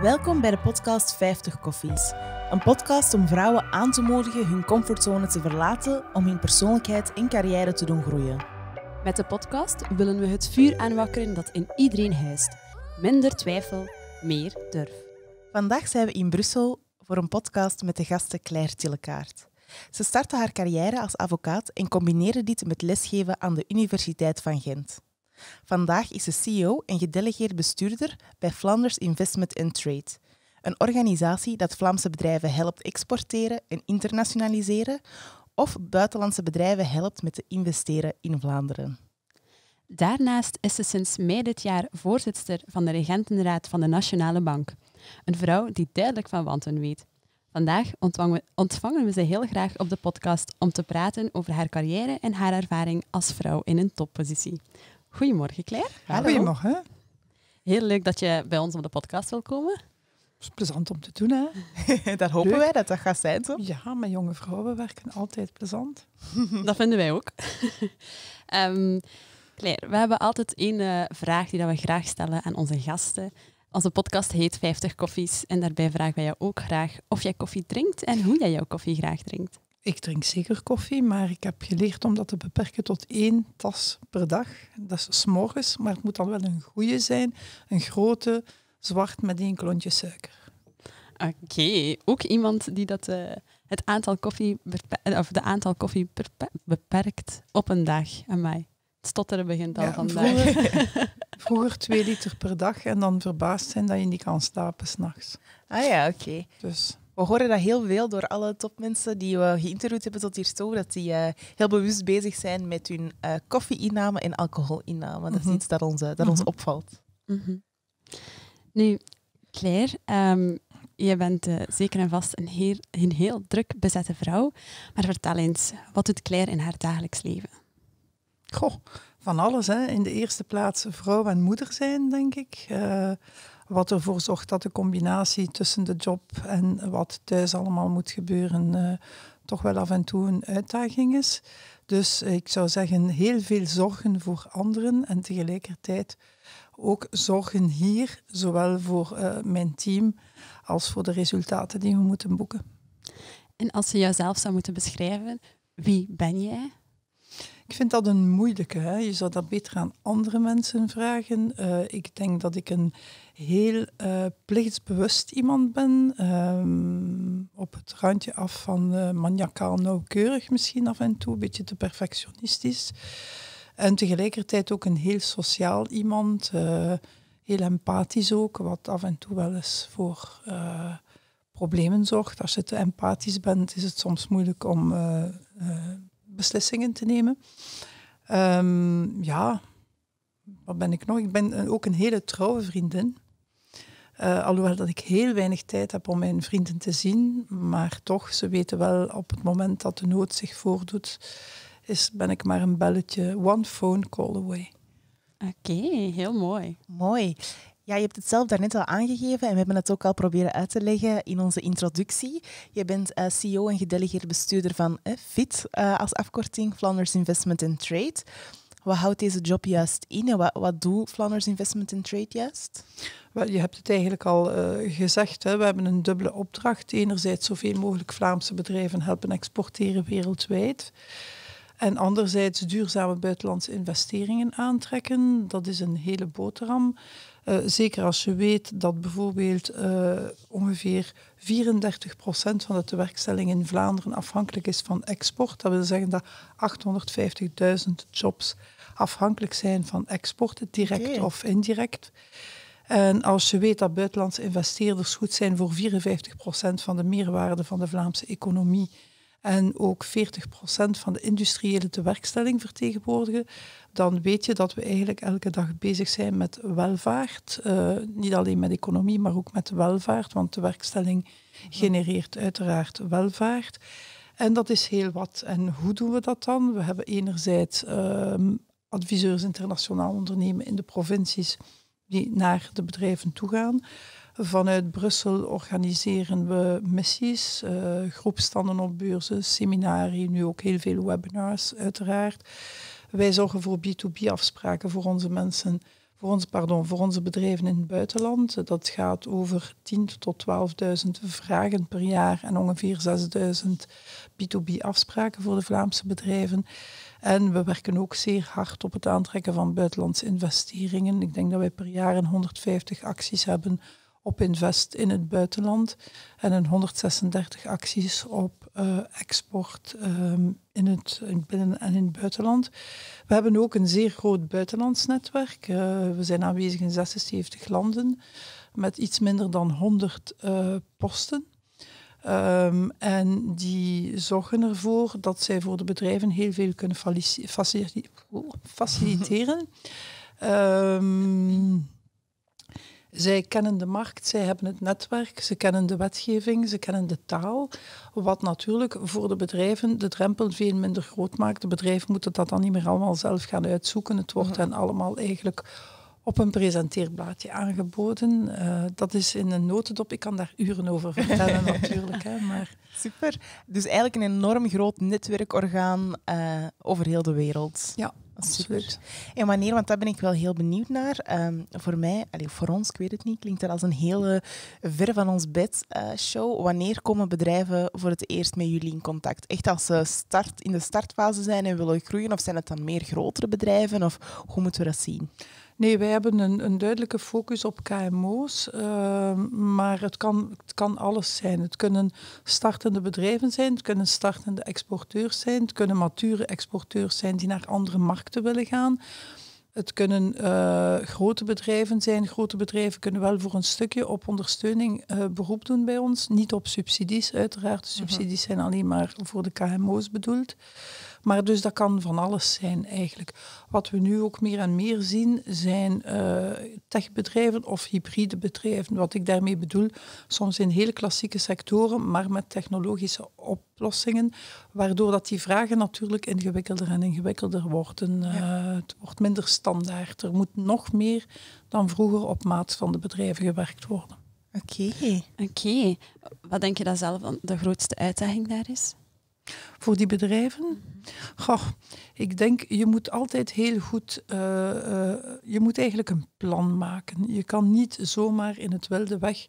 Welkom bij de podcast 50 Koffies. Een podcast om vrouwen aan te moedigen hun comfortzone te verlaten om hun persoonlijkheid en carrière te doen groeien. Met de podcast willen we het vuur aanwakkeren dat in iedereen huist. Minder twijfel, meer durf. Vandaag zijn we in Brussel voor een podcast met de gasten Claire Tillekaart. Ze startte haar carrière als advocaat en combineerde dit met lesgeven aan de Universiteit van Gent. Vandaag is ze CEO en gedelegeerd bestuurder bij Flanders Investment and Trade, een organisatie dat Vlaamse bedrijven helpt exporteren en internationaliseren of buitenlandse bedrijven helpt met te investeren in Vlaanderen. Daarnaast is ze sinds mei dit jaar voorzitter van de regentenraad van de Nationale Bank. Een vrouw die duidelijk van wanten weet. Vandaag ontvangen we, ontvangen we ze heel graag op de podcast om te praten over haar carrière en haar ervaring als vrouw in een toppositie. Goedemorgen, Claire. Hallo. Goedemorgen. Heel leuk dat je bij ons op de podcast wil komen. Het is plezant om te doen, hè? dat hopen wij dat dat gaat zijn, zo. Ja, met jonge vrouwen werken altijd plezant. dat vinden wij ook. um, Claire, we hebben altijd één uh, vraag die dat we graag stellen aan onze gasten. Onze podcast heet 50 koffies en daarbij vragen wij jou ook graag of jij koffie drinkt en hoe jij jouw koffie graag drinkt. Ik drink zeker koffie, maar ik heb geleerd om dat te beperken tot één tas per dag. Dat is s'morgens, maar het moet dan wel een goede zijn. Een grote, zwart met één klontje suiker. Oké, ook iemand die dat, uh, het aantal koffie, of de aantal koffie beperkt op een dag. aan mij. Het stotteren begint al ja, vandaag. Vroeger, vroeger twee liter per dag en dan verbaasd zijn dat je niet kan slapen s'nachts. Ah ja, oké. Dus we horen dat heel veel door alle topmensen die we geïnterviewd hebben tot hier toe, dat die uh, heel bewust bezig zijn met hun uh, koffieinname en alcoholinname. Dat is mhm. iets dat ons, uh, dat ons mhm. opvalt. Mm -hmm. Nu, Claire, um, je bent zeker en vast een heel, een heel druk bezette vrouw. Maar vertel eens, wat doet Claire in haar dagelijks leven? Goh, van alles. Hè. In de eerste plaats vrouw en moeder zijn, denk ik. Wat ervoor zorgt dat de combinatie tussen de job en wat thuis allemaal moet gebeuren uh, toch wel af en toe een uitdaging is. Dus ik zou zeggen heel veel zorgen voor anderen en tegelijkertijd ook zorgen hier, zowel voor uh, mijn team als voor de resultaten die we moeten boeken. En als je jezelf zou moeten beschrijven, wie ben jij? Ik vind dat een moeilijke. Hè? Je zou dat beter aan andere mensen vragen. Uh, ik denk dat ik een heel uh, plichtsbewust iemand ben. Um, op het randje af van uh, nauwkeurig misschien af en toe. Een beetje te perfectionistisch. En tegelijkertijd ook een heel sociaal iemand. heel empathisch ook. Wat af en toe wel eens voor problemen zorgt. Als je te empathisch bent, is het soms moeilijk om beslissingen te nemen. Um, ja, wat ben ik nog? Ik ben ook een hele trouwe vriendin. Uh, alhoewel dat ik heel weinig tijd heb om mijn vrienden te zien, maar toch, ze weten wel op het moment dat de nood zich voordoet, is, ben ik maar een belletje, one phone call away. Oké, heel mooi. Mooi. Ja, je hebt het zelf daarnet al aangegeven en we hebben het ook al proberen uit te leggen in onze introductie. Je bent uh, CEO en gedelegeerd bestuurder van uh, FIT uh, als afkorting, Flanders Investment and Trade. Wat houdt deze job juist in en wat, wat doet Flanders Investment and Trade juist? Wel, je hebt het eigenlijk al gezegd. Hè. We hebben een dubbele opdracht. Enerzijds zoveel mogelijk Vlaamse bedrijven helpen exporteren wereldwijd. En anderzijds duurzame buitenlandse investeringen aantrekken. Dat is een hele boterham. Uh, zeker als je weet dat bijvoorbeeld uh, ongeveer 34% van de tewerkstelling in Vlaanderen afhankelijk is van export. Dat wil zeggen dat 850.000 jobs afhankelijk zijn van export, direct okay. of indirect. En als je weet dat buitenlandse investeerders goed zijn voor 54% van de meerwaarde van de Vlaamse economie en ook 40% van de industriële tewerkstelling vertegenwoordigen, dan weet je dat we eigenlijk elke dag bezig zijn met welvaart. Uh, niet alleen met economie, maar ook met welvaart, want de werkstelling genereert uiteraard welvaart. En dat is heel wat. En hoe doen we dat dan? We hebben enerzijds uh, adviseurs internationaal ondernemen in de provincies die naar de bedrijven toe gaan. Vanuit Brussel organiseren we missies, uh, groepstanden op beurzen, seminarie, nu ook heel veel webinars uiteraard. Wij zorgen voor B2B-afspraken voor onze mensen voor, ons, pardon, voor onze bedrijven in het buitenland. Dat gaat over 10.000 tot 12.000 vragen per jaar en ongeveer 6.000 B2B afspraken voor de Vlaamse bedrijven. En we werken ook zeer hard op het aantrekken van buitenlandse investeringen. Ik denk dat wij per jaar 150 acties hebben op invest in het buitenland en een 136 acties op uh, export um, in, het, in binnen- en in het buitenland. We hebben ook een zeer groot buitenlands netwerk. Uh, we zijn aanwezig in 76 landen met iets minder dan 100 uh, posten. Um, en die zorgen ervoor dat zij voor de bedrijven heel veel kunnen faciliteren. um, zij kennen de markt, zij hebben het netwerk, ze kennen de wetgeving, ze kennen de taal. Wat natuurlijk voor de bedrijven de drempel veel minder groot maakt. De bedrijven moeten dat dan niet meer allemaal zelf gaan uitzoeken. Het wordt hen allemaal eigenlijk op een presenteerblaadje aangeboden. Uh, dat is in een notendop. Ik kan daar uren over vertellen natuurlijk. Hè, maar... Super. Dus eigenlijk een enorm groot netwerkorgaan uh, over heel de wereld. Ja, Absoluut. En wanneer, want daar ben ik wel heel benieuwd naar. Um, voor mij, allez, voor ons, ik weet het niet, klinkt dat als een hele ver van ons bed uh, show. Wanneer komen bedrijven voor het eerst met jullie in contact? Echt als ze start, in de startfase zijn en willen groeien? Of zijn het dan meer grotere bedrijven? Of hoe moeten we dat zien? Nee, wij hebben een, een duidelijke focus op KMO's, uh, maar het kan, het kan alles zijn. Het kunnen startende bedrijven zijn, het kunnen startende exporteurs zijn, het kunnen mature exporteurs zijn die naar andere markten willen gaan. Het kunnen uh, grote bedrijven zijn. Grote bedrijven kunnen wel voor een stukje op ondersteuning uh, beroep doen bij ons. Niet op subsidies, uiteraard. De subsidies zijn alleen maar voor de KMO's bedoeld. Maar dus dat kan van alles zijn eigenlijk. Wat we nu ook meer en meer zien zijn uh, techbedrijven of hybride bedrijven. Wat ik daarmee bedoel, soms in hele klassieke sectoren, maar met technologische oplossingen, waardoor dat die vragen natuurlijk ingewikkelder en ingewikkelder worden. Ja. Uh, het wordt minder standaard. Er moet nog meer dan vroeger op maat van de bedrijven gewerkt worden. Oké. Okay. Oké. Okay. Wat denk je dat zelf de grootste uitdaging daar is? Voor die bedrijven? Goh, ik denk, je moet altijd heel goed, uh, uh, je moet eigenlijk een plan maken. Je kan niet zomaar in het wilde weg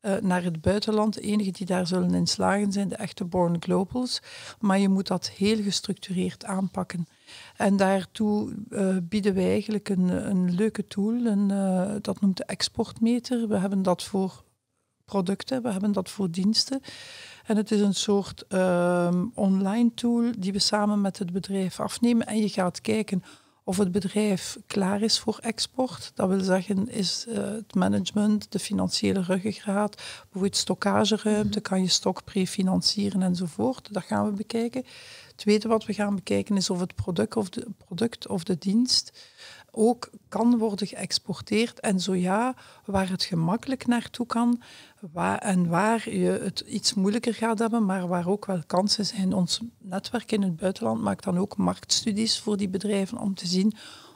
uh, naar het buitenland. De enigen die daar zullen in slagen zijn de echte born globals. Maar je moet dat heel gestructureerd aanpakken. En daartoe bieden wij eigenlijk een, een leuke tool. Dat noemt de exportmeter. We hebben dat voor producten, we hebben dat voor diensten. En het is een soort um, online tool die we samen met het bedrijf afnemen. En je gaat kijken of het bedrijf klaar is voor export. Dat wil zeggen, is uh, het management, de financiële ruggengraat, bijvoorbeeld stockageruimte, kan je stok prefinancieren enzovoort. Dat gaan we bekijken. Het tweede wat we gaan bekijken is of het product of de, product of de dienst ook kan worden geëxporteerd en zo ja, waar het gemakkelijk naartoe kan waar, en waar je het iets moeilijker gaat hebben, maar waar ook wel kansen zijn. Ons netwerk in het buitenland maakt dan ook marktstudies voor die bedrijven om te zien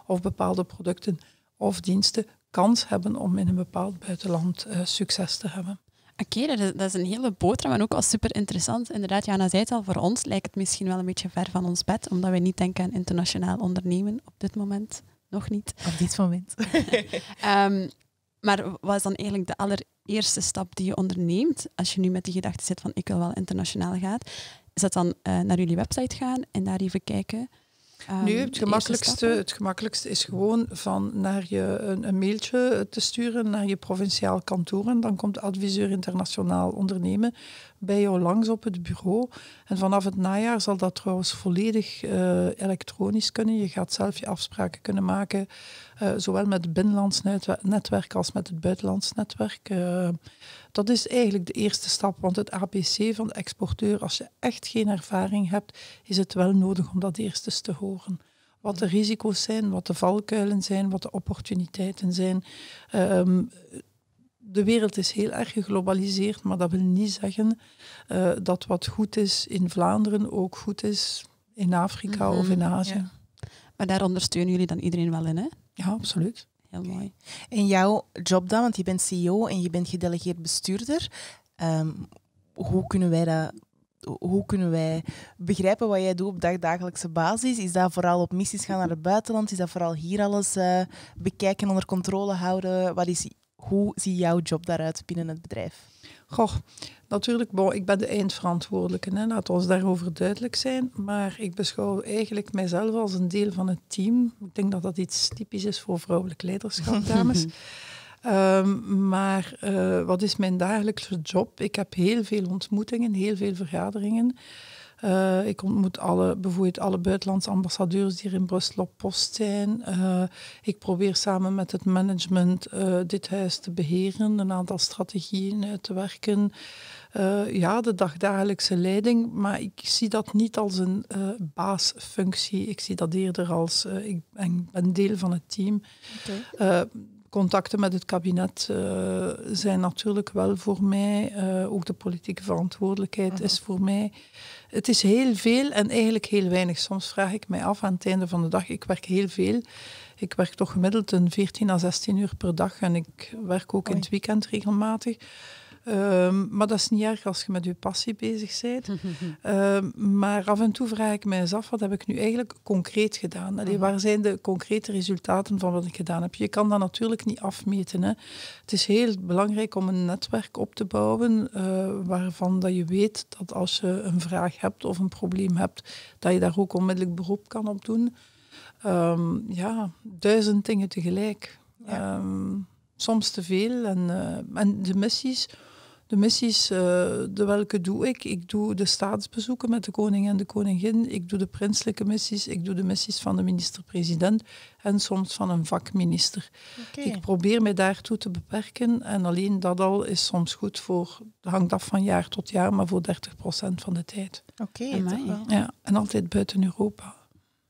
of bepaalde producten of diensten kans hebben om in een bepaald buitenland uh, succes te hebben. Oké, dat, dat, is een hele boterham en ook al super interessant. Inderdaad, Jana zei het al, voor ons lijkt het misschien wel een beetje ver van ons bed, omdat wij niet denken aan internationaal ondernemen op dit moment nog niet. Op dit moment. um, maar wat is dan eigenlijk de allereerste stap die je onderneemt als je nu met die gedachte zit van ik wil wel internationaal gaan? Is dat dan uh, naar jullie website gaan en daar even kijken Um, nu, het gemakkelijkste, het gemakkelijkste is gewoon van naar je een, een, mailtje te sturen naar je provinciaal kantoor. En dan komt de adviseur internationaal ondernemen bij jou langs op het bureau. En vanaf het najaar zal dat trouwens volledig uh, elektronisch kunnen. Je gaat zelf je afspraken kunnen maken, uh, zowel met het binnenlands netwerk als met het buitenlands netwerk. Uh, dat is eigenlijk de eerste stap, want het ABC van de exporteur, als je echt geen ervaring hebt, is het wel nodig om dat eerst eens te horen. Wat de risico's zijn, wat de valkuilen zijn, wat de opportuniteiten zijn. Um, de wereld is heel erg geglobaliseerd, maar dat wil niet zeggen uh, dat wat goed is in Vlaanderen ook goed is in Afrika mm -hmm. of in Azië. Ja. Maar daar ondersteunen jullie dan iedereen wel in, hè? Ja, absoluut. Heel mooi. En jouw job dan, want je bent CEO en je bent gedelegeerd bestuurder. Um, hoe kunnen wij dat hoe kunnen wij begrijpen wat jij doet op dagdagelijkse basis? Is dat vooral op missies gaan naar het buitenland? Is dat vooral hier alles uh, bekijken, onder controle houden? Wat is, hoe ziet jouw job daaruit binnen het bedrijf? Goh, natuurlijk, bon, ik ben de eindverantwoordelijke, hè, laat ons daarover duidelijk zijn. Maar ik beschouw eigenlijk mijzelf als een deel van het team. Ik denk dat dat iets typisch is voor vrouwelijk leiderschap, dames. Um, maar uh, wat is mijn dagelijkse job? Ik heb heel veel ontmoetingen, heel veel vergaderingen. Uh, ik ontmoet alle, bijvoorbeeld alle buitenlandse ambassadeurs die hier in Brussel op post zijn. Uh, ik probeer samen met het management dit huis te beheren, een aantal strategieën uit te werken. ja, de dagdagelijkse leiding, maar ik zie dat niet als een baasfunctie. Ik zie dat eerder als ik ben, ben, deel van het team. Okay contacten met het kabinet uh, zijn natuurlijk wel voor mij, uh, ook de politieke verantwoordelijkheid uh-huh. is voor mij. Het is heel veel en eigenlijk heel weinig. Soms vraag ik mij af aan het einde van de dag, ik werk heel veel. Ik werk toch gemiddeld een 14 à 16 uur per dag en ik werk ook in het weekend regelmatig. Um, maar dat is niet erg als je met je passie bezig bent. um, maar af en toe vraag ik mij eens af, wat heb ik nu eigenlijk concreet gedaan? Allee, waar zijn de concrete resultaten van wat ik gedaan heb? Je kan dat natuurlijk niet afmeten. Hè. Het is heel belangrijk om een netwerk op te bouwen uh, waarvan dat je weet dat als je een vraag hebt of een probleem hebt, dat je daar ook onmiddellijk beroep kan op doen. Um, ja, duizend dingen tegelijk. Ja. soms te veel. En, uh, en de missies de missies, uh, de welke doe ik? Ik doe de staatsbezoeken met de koning en de koningin. Ik doe de prinselijke missies. Ik doe de missies van de minister-president en soms van een vakminister. Okay. Ik probeer mij daartoe te beperken. En alleen dat al is soms goed voor, hangt af van jaar tot jaar, maar voor 30% van de tijd. Oké, okay, ja, En altijd buiten Europa.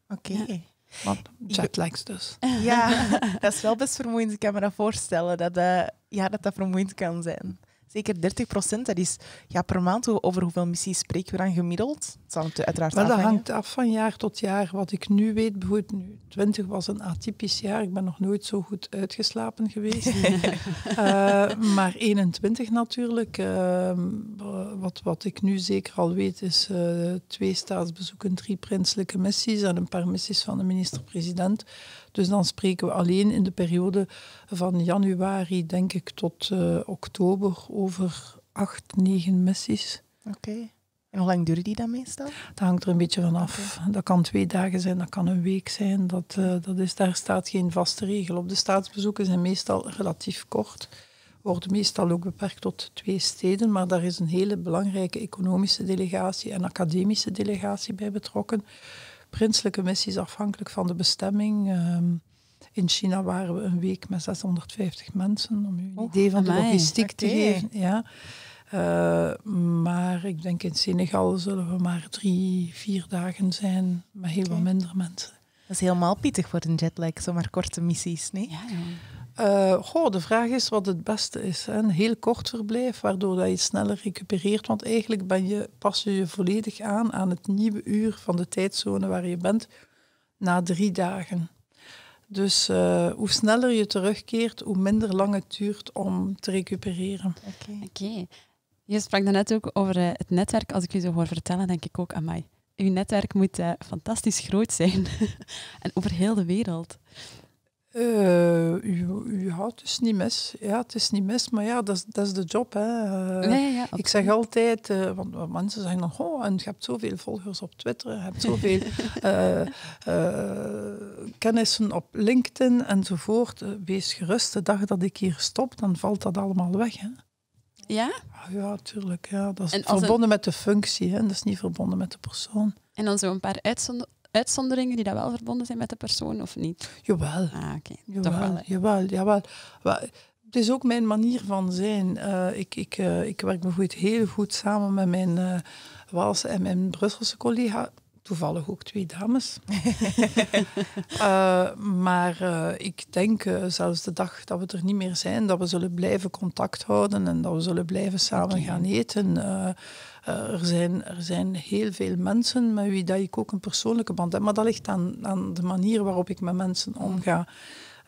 Oké. Okay. Ja. Want jetlags dus. Ja, dat is wel best vermoeiend. Ik kan me dat voorstellen, dat uh, ja, dat, dat vermoeiend kan zijn. Zeker 30 procent, dat is ja, per maand. Over hoeveel missies spreken we dan gemiddeld? Dat zal uiteraard Wel, dat hangt af van jaar tot jaar. Wat ik nu weet, bijvoorbeeld nu, 20 was een atypisch jaar. Ik ben nog nooit zo goed uitgeslapen geweest. uh, maar 21 natuurlijk. Uh, wat, wat ik nu zeker al weet, is uh, twee staatsbezoeken, drie prinselijke missies en een paar missies van de minister-president. Dus dan spreken we alleen in de periode van januari, denk ik, tot uh, oktober over acht, negen missies. Oké. Okay. En hoe lang duren die dan meestal? Dat hangt er een beetje van af. Okay. Dat kan twee dagen zijn, dat kan een week zijn. Dat, uh, dat is, daar staat geen vaste regel op. De staatsbezoeken zijn meestal relatief kort. Worden meestal ook beperkt tot twee steden, maar daar is een hele belangrijke economische delegatie en academische delegatie bij betrokken prinselijke missies afhankelijk van de bestemming. Um, in China waren we een week met 650 mensen, om u een idee van de logistiek te geven. Ja. Uh, maar ik denk in Senegal zullen we maar drie, vier dagen zijn met heel okay. wat minder mensen. Dat is helemaal pittig voor een jetlag, zomaar korte missies, nee? Ja, ja. Uh, goh, de vraag is wat het beste is. Hè? Een heel kort verblijf, waardoor dat je sneller recupereert. Want eigenlijk ben je, pas je je volledig aan aan het nieuwe uur van de tijdzone waar je bent na drie dagen. Dus uh, hoe sneller je terugkeert, hoe minder lang het duurt om te recupereren. Oké. Okay. Okay. Je sprak net ook over uh, het netwerk. Als ik je zo hoor vertellen, denk ik ook aan mij. Uw netwerk moet fantastisch groot zijn. en over heel de wereld. Uh, u, u houdt dus niet mis. Ja, het is niet mis, maar ja, dat is, dat is de job. Hè. Uh, nee, ja, ik zeg altijd, uh, want mensen zeggen dan, oh, en je hebt zoveel volgers op Twitter, je hebt zoveel kennissen op LinkedIn enzovoort. wees gerust, de dag dat ik hier stop, dan valt dat allemaal weg. Hè. Ja? Ah, ja, tuurlijk. Ja. Dat is verbonden een... met de functie, hè. dat is niet verbonden met de persoon. En dan zo een paar uitzonderingen uitzonderingen die dat wel verbonden zijn met de persoon of niet? Jawel. Ah, oké. Okay. Jawel, jawel, jawel. Het is ook mijn manier van zijn. Uh, ik, ik, uh, ik werk bijvoorbeeld heel goed samen met mijn uh, Waalse en mijn Brusselse collega. Toevallig ook twee dames. maar ik denk zelfs de dag dat we er niet meer zijn, dat we zullen blijven contact houden en dat we zullen blijven samen okay. gaan eten. Er, zijn, er zijn heel veel mensen met wie dat ik ook een persoonlijke band heb. Maar dat ligt aan, aan de manier waarop ik met mensen omga.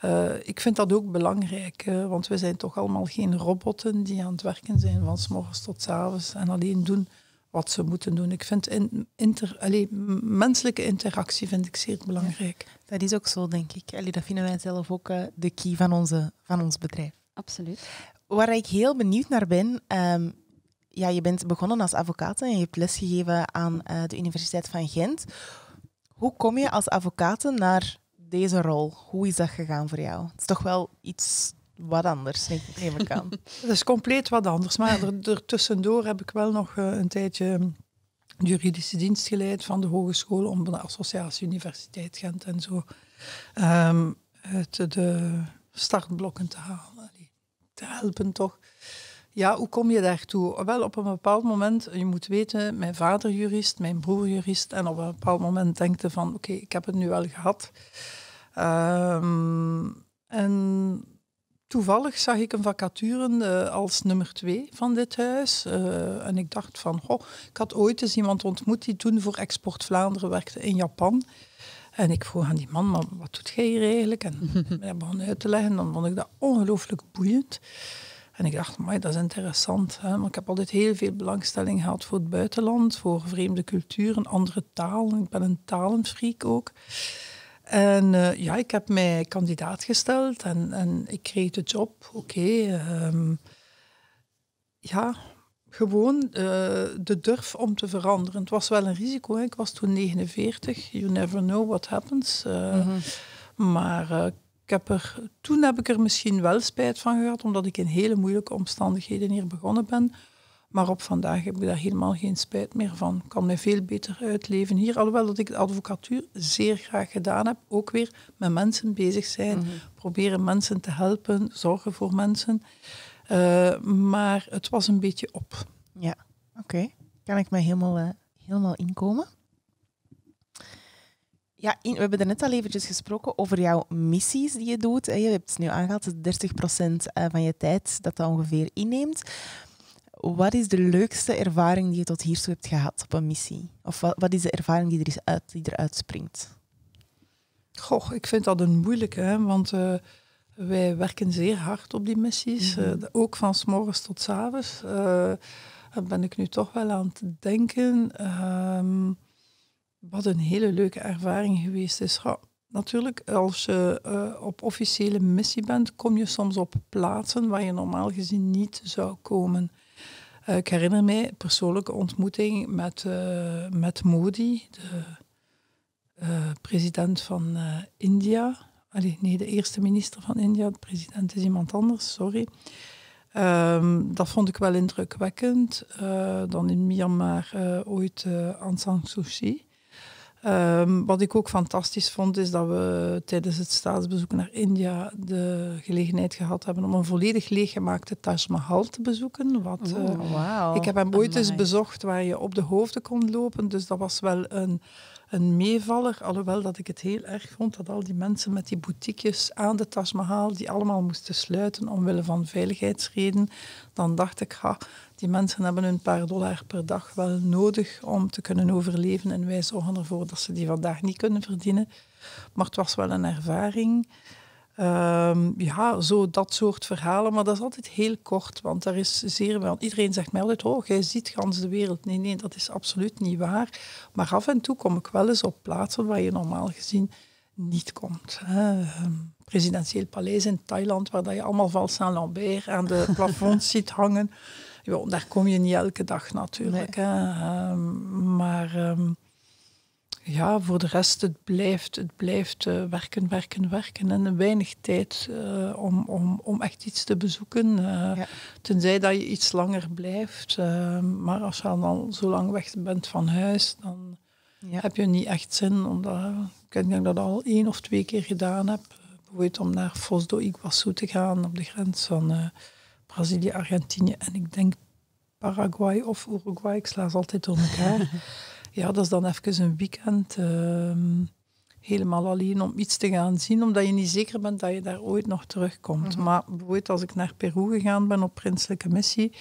Uh, ik vind dat ook belangrijk, uh, want we zijn toch allemaal geen robotten die aan het werken zijn van s morgens tot s avonds en alleen doen wat ze moeten doen. Ik vind in, inter, allee, menselijke interactie vind ik zeer belangrijk. dat is ook zo, denk ik. Allee, dat vinden wij zelf ook uh, de key van, onze, van ons bedrijf. Absoluut. Waar ik heel benieuwd naar ben, um, ja, je bent begonnen als advocaat en je hebt lesgegeven aan uh, de Universiteit van Gent. Hoe kom je als advocaat naar deze rol? Hoe is dat gegaan voor jou? Het is toch wel iets wat anders, neem ik aan. Het is compleet wat anders. Maar er, er tussendoor heb ik wel nog uh, een tijdje juridische dienst geleid van de hogeschool om de Associatie Universiteit Gent en zo um, het, de startblokken te halen. Te helpen toch. Ja, hoe kom je daartoe? Wel, op een bepaald moment, je moet weten, mijn vader jurist, mijn broer jurist, en op een bepaald moment denkte van, oké, ik heb het nu wel gehad. Um, en toevallig zag ik een vacature uh, als nummer twee van dit huis. Uh, en ik dacht van, goh, ik had ooit eens iemand ontmoet die toen voor Export Vlaanderen werkte in Japan. En ik vroeg aan die man, maar wat doet jij hier eigenlijk? En hij begon uit te leggen, dan vond ik dat ongelooflijk boeiend. En ik dacht, maar dat is interessant. Hè? Maar ik heb altijd heel veel belangstelling gehad voor het buitenland, voor vreemde culturen, andere talen. Ik ben een talenfreak ook. En uh, ja, ik heb mij kandidaat gesteld en, en ik kreeg de job. Oké, okay, um, ehm, ja, gewoon uh, de durf om te veranderen. Het was wel een risico. Hè? Ik was toen 49. You never know what happens. Uh, mm -hmm. Maar ik heb er, toen heb ik er misschien wel spijt van gehad, omdat ik in hele moeilijke omstandigheden hier begonnen ben. Maar op vandaag heb ik daar helemaal geen spijt meer van. Ik kan mij veel beter uitleven hier. Alhoewel dat ik de advocatuur zeer graag gedaan heb. Ook weer met mensen bezig zijn. Mhm. Proberen mensen te helpen. Zorgen voor mensen. Uh, maar het was een beetje op. Ja, oké. Kan ik mij helemaal, uh, helemaal inkomen? Ja, in, we hebben er net al eventjes gesproken over jouw missies die je doet. Je hebt het nu aangehaald, 30% eh, van je tijd dat dat ongeveer inneemt. Wat is de leukste ervaring die je tot hiertoe hebt gehad op een missie? Of wat, wat is de ervaring die, er is uit, die eruit springt? Goh, ik vind dat een moeilijke, hè, want uh, wij werken zeer hard op die missies. Mm -hmm. uh, ook van s morgens tot s avonds. Uh, ben ik nu toch wel aan het denken. Ehm, wat een hele leuke ervaring geweest is. Ja, natuurlijk, als je uh, op officiële missie bent, kom je soms op plaatsen waar je normaal gezien niet zou komen. Uh, ik herinner mij een persoonlijke ontmoeting met, uh, met Modi, de president van India. Nee, de eerste minister van India. De president is iemand anders, sorry. Um, dat vond ik wel indrukwekkend. dan in Myanmar ooit Aung San Suu Kyi. Um, wat ik ook fantastisch vond, is dat we tijdens het staatsbezoek naar India de gelegenheid gehad hebben om een volledig leeggemaakte Taj Mahal te bezoeken. Wat, oh, uh, wow. Ik heb hem ooit eens bezocht waar je op de hoofden kon lopen, dus dat was wel een een meevaller, alhoewel dat ik het heel erg vond dat al die mensen met die boutiquejes aan de Taj Mahal, die allemaal moesten sluiten omwille van veiligheidsreden, dan dacht ik, ha, die mensen hebben een paar dollar per dag wel nodig om te kunnen overleven en wij zorgen ervoor dat ze die vandaag niet kunnen verdienen. Maar het was wel een ervaring. Um, ja, zo dat soort verhalen. Maar dat is altijd heel kort, want daar is zeer wel. Iedereen zegt mij altijd: Oh, jij ziet gans de wereld. Nee, nee, dat is absoluut niet waar. Maar af en toe kom ik wel eens op plaatsen waar je normaal gezien niet komt. Hè. Ehm, presidentieel paleis in Thailand, waar dat je allemaal Val Saint-Lambert aan de plafond ziet hangen. Ja, daar kom je niet elke dag natuurlijk. Nee. Hè. Um, maar ja, voor de rest, het blijft, het blijft uh, werken, werken, werken. En weinig tijd uh, om, om, om echt iets te bezoeken. Uh, ja. Tenzij dat je iets langer blijft. maar als je dan zo lang weg bent van huis, dan ja. heb je niet echt zin. Omdat, ik denk dat ik dat al één of twee keer gedaan heb. Bijvoorbeeld om naar Foz do Iguaçu te gaan, op de grens van Brazilië, Argentinië en ik denk Paraguay of Uruguay. Ik sla ze altijd door elkaar. ja, dat is dan even een weekend uh, helemaal alleen om iets te gaan zien, omdat je niet zeker bent dat je daar ooit nog terugkomt. Mm Maar bijvoorbeeld als ik naar Peru gegaan ben op prinselijke missie,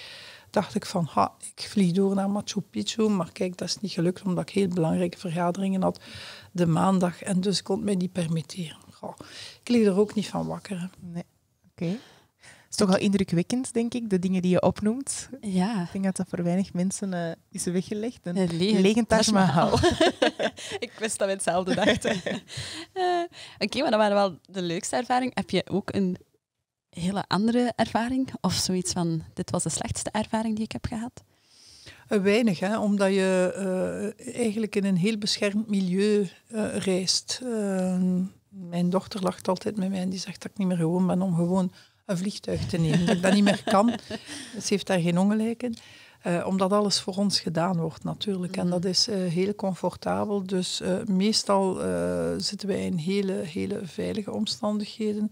dacht ik van, ha, ik vlieg door naar Machu Picchu, maar kijk, dat is niet gelukt omdat ik heel belangrijke vergaderingen had de maandag en dus ik kon mij niet permitteren. Goh, ik lig er ook niet van wakker. Nee, oké. Toch al indrukwekkend, denk ik, de dingen die je opnoemt. Ja. Ik denk dat dat voor weinig mensen uh, is weggelegd. Een Een lege lege Taj Taj Mahal. ik wist dat we hetzelfde dachten. Eh, Oké, maar dat waren wel de leukste ervaring. Heb je ook een hele andere ervaring? Of zoiets van, dit was de slechtste ervaring die ik heb gehad? Uh, weinig, hè, omdat je uh, eigenlijk in een heel beschermd milieu uh, reist. mijn dochter lacht altijd met mij en die zegt dat ik niet meer gewoon ben om gewoon een vliegtuig te nemen. Dat ik dat niet meer kan. Ze heeft daar geen ongelijk in. Uh, omdat alles voor ons gedaan wordt natuurlijk. Mm. En dat is uh, heel comfortabel. Dus uh, meestal zitten wij in hele, hele veilige omstandigheden.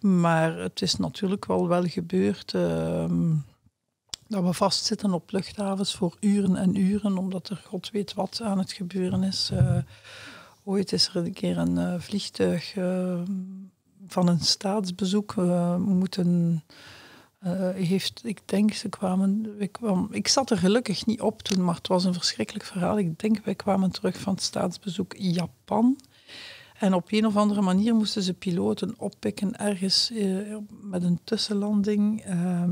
Maar het is natuurlijk wel wel gebeurd ehm, dat we vastzitten op luchthavens voor uren en uren, omdat er god weet wat aan het gebeuren is. ooit is er een keer een vliegtuig van een staatsbezoek moeten uh, heeft, ik denk, ze kwamen, ik, kwam, ik zat er gelukkig niet op toen, maar het was een verschrikkelijk verhaal. Ik denk, wij kwamen terug van het staatsbezoek Japan. En op een of andere manier moesten ze piloten oppikken ergens uh, met een tussenlanding. Uh,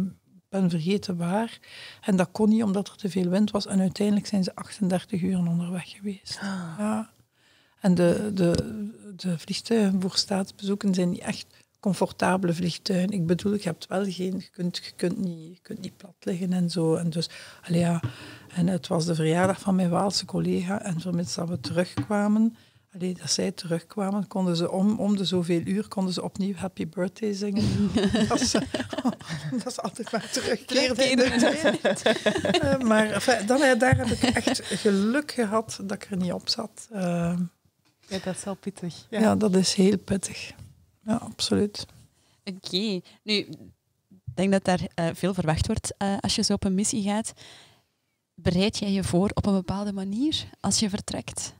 ben vergeten waar. En dat kon niet omdat er te veel wind was. En uiteindelijk zijn ze 38 uur onderweg geweest. Ah. Ja. En de, de, de vliegtuigen voor staatsbezoeken zijn niet echt comfortabele vliegtuigen. Ik bedoel, je hebt wel geen, je kunt, je kunt, niet, je kunt niet plat liggen en zo. En, dus, ja. en het was de verjaardag van mijn Waalse collega. En vermits dat we terugkwamen, allee, dat zij terugkwamen, konden ze om, om de zoveel uur konden ze opnieuw Happy Birthday zingen. dat, is, dat is altijd maar terugkeren. uh, maar enfin, dan, daar heb ik echt geluk gehad dat ik er niet op zat. Uh, ja, dat is wel pittig. Ja, ja dat is heel pittig ja, absoluut. Oké. Nu, ik denk dat daar uh, veel verwacht wordt uh, als je zo op een missie gaat. Bereid jij je voor op een bepaalde manier als je vertrekt?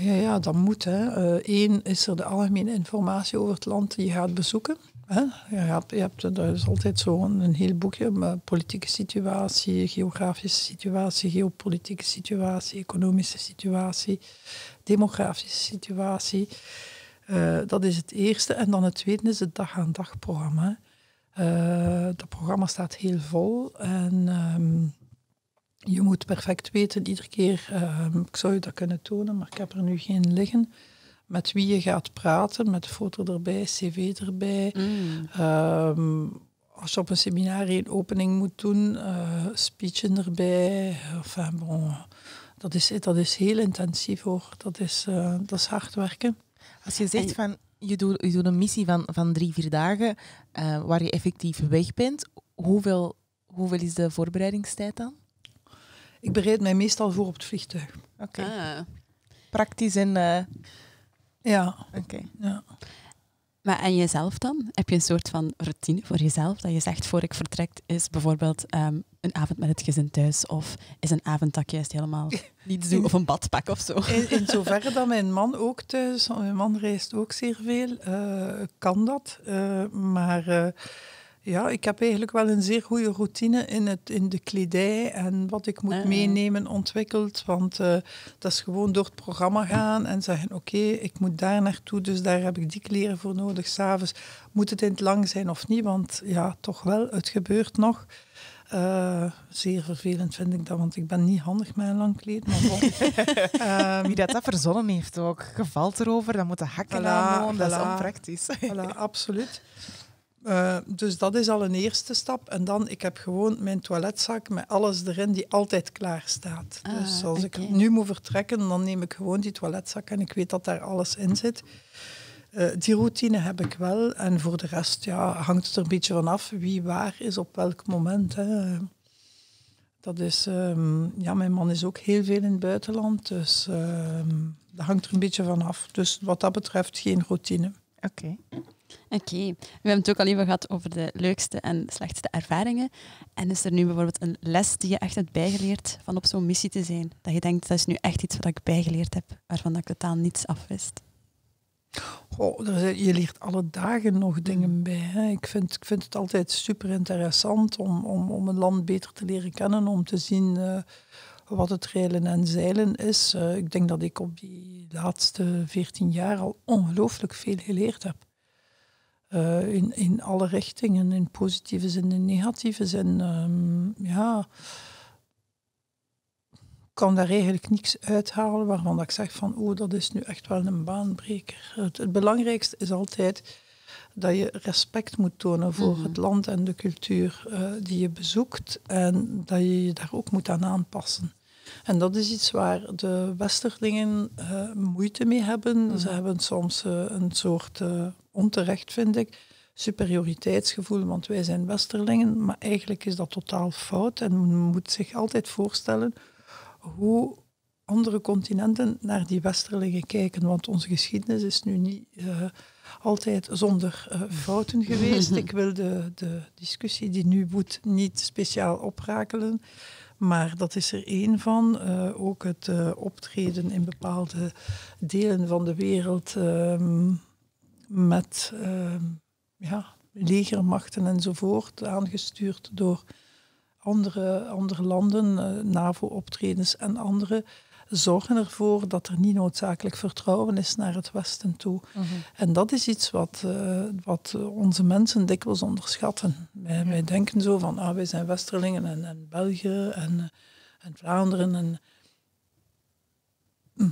Ja, ja dat moet. Eén uh, is er de algemene informatie over het land die je gaat bezoeken. Hè? Je hebt, je hebt, er is altijd zo'n een heel boekje, politieke situatie, geografische situatie, geopolitieke situatie, economische situatie, demografische situatie. Uh, dat is het eerste. En dan het tweede is het dag-aan-dag programma. Uh, dat programma staat heel vol en um, je moet perfect weten iedere keer, um, ik zou je dat kunnen tonen, maar ik heb er nu geen liggen, met wie je gaat praten, met foto erbij, cv erbij. Mm. Um, als je op een seminar een opening moet doen, uh, speechen erbij. Enfin, bon, dat, is, dat is heel intensief hoor. Dat is, uh, dat is hard werken. Als je zegt van je doet, je doet een missie van, van drie, vier dagen uh, waar je effectief weg bent, hoeveel, hoeveel is de voorbereidingstijd dan? Ik bereid mij meestal voor op het vliegtuig. Oké. Okay. Ah. Praktisch en. Uh... Ja. Oké. Okay. Ja. Maar en jezelf dan? Heb je een soort van routine voor jezelf? Dat je zegt voor ik vertrek is bijvoorbeeld um, een avond met het gezin thuis of is een avond dat ik juist helemaal niets doe of een badpak of zo? In, in zoverre dat mijn man ook thuis, mijn man reist ook zeer veel, uh, kan dat. Uh, maar uh, ja, ik heb eigenlijk wel een zeer goede routine in, het, in de kledij en wat ik moet Ah. meenemen ontwikkeld. Want dat is gewoon door het programma gaan en zeggen: Oké, okay, ik moet daar naartoe, dus daar heb ik die kleren voor nodig. S'avonds moet het in het lang zijn of niet, want ja, toch wel, het gebeurt nog. Uh, zeer vervelend vind ik dat, want ik ben niet handig met een lang kleed. Maar bon. um, Wie dat, dat verzonnen heeft ook, gevalt erover, dan moeten hakken Voilà, aan, dat is onpraktisch. Voilà, absoluut. Uh, dus dat is al een eerste stap. En dan, ik heb gewoon mijn toiletzak met alles erin die altijd klaar staat. Ah, dus als ik nu moet vertrekken, dan neem ik gewoon die toiletzak en ik weet dat daar alles in zit. Uh, die routine heb ik wel. En voor de rest ja, hangt het er een beetje van af wie waar is op welk moment. Hè. Dat is, um, ja, mijn man is ook heel veel in het buitenland, dus um, dat hangt er een beetje van af. Dus wat dat betreft geen routine. Oké. Oké, we hebben het ook al even gehad over de leukste en slechtste ervaringen. En is er nu bijvoorbeeld een les die je echt hebt bijgeleerd van op zo'n missie te zijn? Dat je denkt, dat is nu echt iets wat ik bijgeleerd heb, waarvan ik totaal niets afwist? Oh, je leert alle dagen nog dingen bij. Hè. Ik, vind, ik vind het altijd super interessant om, om, om een land beter te leren kennen, om te zien uh, wat het reilen en zeilen is. Uh, ik denk dat ik op die laatste veertien jaar al ongelooflijk veel geleerd heb. Uh, in, in alle richtingen, in positieve zin en negatieve zin. Um, ja, kan daar eigenlijk niks uithalen waarvan ik zeg van, oh, dat is nu echt wel een baanbreker. Het, het belangrijkste is altijd dat je respect moet tonen voor mhm. het land en de cultuur uh, die je bezoekt en dat je je daar ook moet aan aanpassen. En dat is iets waar de Westerlingen uh, moeite mee hebben. Mhm. Ze hebben soms uh, een soort, onterecht vind ik, superioriteitsgevoel, want wij zijn Westerlingen, maar eigenlijk is dat totaal fout en men moet zich altijd voorstellen hoe andere continenten naar die Westerlingen kijken, want onze geschiedenis is nu niet altijd zonder uh, fouten geweest. Ik wil de, de discussie die nu moet niet speciaal oprakelen. Maar dat is er één van. Uh, ook het uh, optreden in bepaalde delen van de wereld uh, met ehm, ja, legermachten enzovoort, aangestuurd door andere, andere landen, NAVO-optredens en andere zorgen ervoor dat er niet noodzakelijk vertrouwen is naar het Westen toe. Mhm. En dat is iets wat, uh, wat onze mensen dikwijls onderschatten. Wij, wij denken zo van, ah, wij zijn Westerlingen en, en België en, en Vlaanderen. En, hm,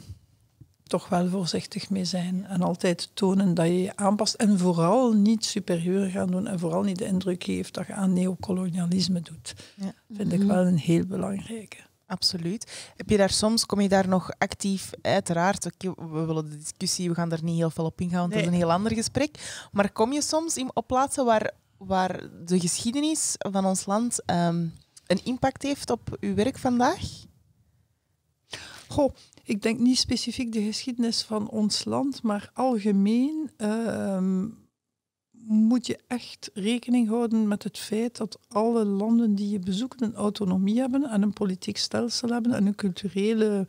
toch wel voorzichtig mee zijn en altijd tonen dat je je aanpast en vooral niet superieur gaan doen en vooral niet de indruk geeft dat je aan neocolonialisme doet. Ja. Vind ik mhm. wel een heel belangrijke. Absoluut. Heb je daar soms, kom je daar nog actief, uiteraard, we willen de discussie, we gaan daar niet heel veel op ingaan, want dat is een heel ander gesprek. Maar kom je soms in, op plaatsen waar, waar de geschiedenis van ons land ehm, een impact heeft op uw werk vandaag? Goh, ik denk niet specifiek de geschiedenis van ons land, maar algemeen. Uh, moet je echt rekening houden met het feit dat alle landen die je bezoekt een autonomie hebben en een politiek stelsel hebben en een culturele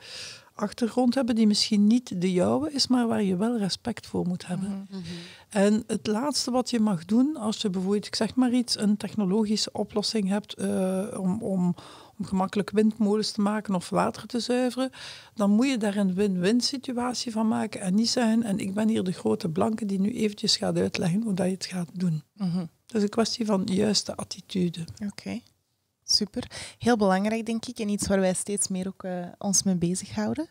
achtergrond hebben die misschien niet de jouwe is, maar waar je wel respect voor moet hebben. Mhm. Mhm. En het laatste wat je mag doen, als je bijvoorbeeld, ik zeg maar iets, een technologische oplossing hebt uh, om, om, om gemakkelijk windmolens te maken of water te zuiveren, dan moet je daar een win-win situatie van maken en niet zeggen, en ik ben hier de grote blanke die nu eventjes gaat uitleggen hoe dat je het gaat doen. Mm Dat is een kwestie van juiste attitude. Oké. Super. Heel belangrijk, denk ik, en iets waar wij steeds meer ook uh, ons mee bezighouden.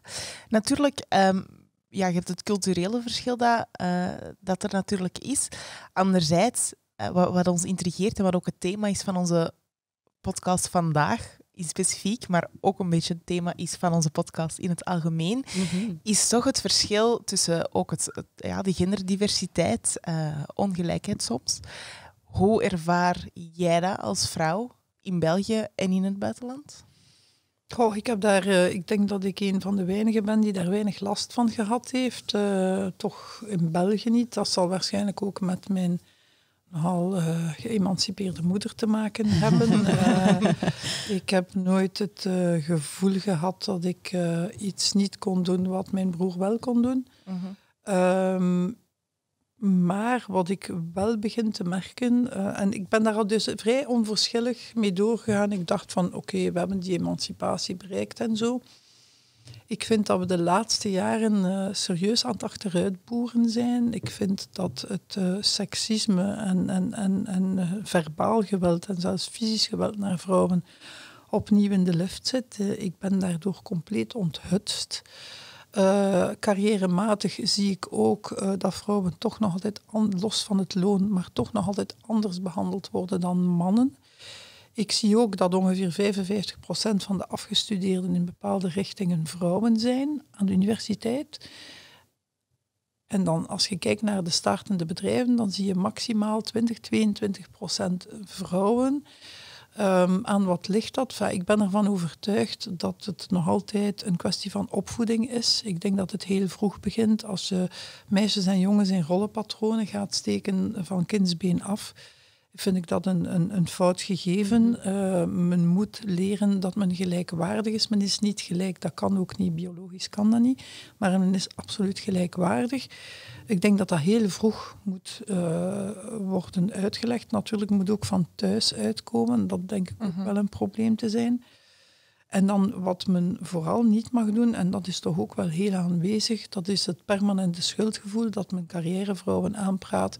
Natuurlijk, um, ja, je hebt het culturele verschil dat, uh, dat er natuurlijk is. Anderzijds, uh, wat, wat, ons intrigeert en wat ook het thema is van onze podcast vandaag, specifiek, maar ook een beetje het thema is van onze podcast in het algemeen, mhm. is toch het verschil tussen ook het, het ja, de genderdiversiteit, ongelijkheid soms. Hoe ervaar jij dat als vrouw? in België en in het buitenland? Goh, ik, heb daar, uh, ik denk dat ik een van de weinigen ben die daar weinig last van gehad heeft. Uh, toch in België niet. Dat zal waarschijnlijk ook met mijn nogal uh, geëmancipeerde moeder te maken hebben. ik heb nooit het gevoel gehad dat ik iets niet kon doen wat mijn broer wel kon doen. -huh. Maar wat ik wel begin te merken, en ik ben daar al dus vrij onverschillig mee doorgegaan. Ik dacht van oké, we hebben die emancipatie bereikt en zo. Ik vind dat we de laatste jaren uh, serieus aan het achteruitboeren zijn. Ik vind dat het uh, seksisme en, en, en, en verbaal geweld en zelfs fysisch geweld naar vrouwen opnieuw in de lift zit. ik ben daardoor compleet onthutst. Carrièrematig zie ik ook dat vrouwen toch nog altijd, los van het loon, maar toch nog altijd anders behandeld worden dan mannen. Ik zie ook dat ongeveer 55% van de afgestudeerden in bepaalde richtingen vrouwen zijn aan de universiteit. En dan als je kijkt naar de startende bedrijven, dan zie je maximaal 20, 22% vrouwen. Um, aan wat ligt dat? ik ben ervan overtuigd dat het nog altijd een kwestie van opvoeding is. Ik denk dat het heel vroeg begint als je meisjes en jongens in rollenpatronen gaat steken van kindsbeen af vind ik dat een, een, een fout gegeven. Uh, men moet leren dat men gelijkwaardig is. Men is niet gelijk, dat kan ook niet, biologisch kan dat niet. Maar men is absoluut gelijkwaardig. Ik denk dat dat heel vroeg moet uh, worden uitgelegd. Natuurlijk moet ook van thuis uitkomen. Dat denk ik ook mhm. wel een probleem te zijn. En dan wat men vooral niet mag doen, en dat is toch ook wel heel aanwezig, dat is het permanente schuldgevoel dat men carrièrevrouwen aanpraat,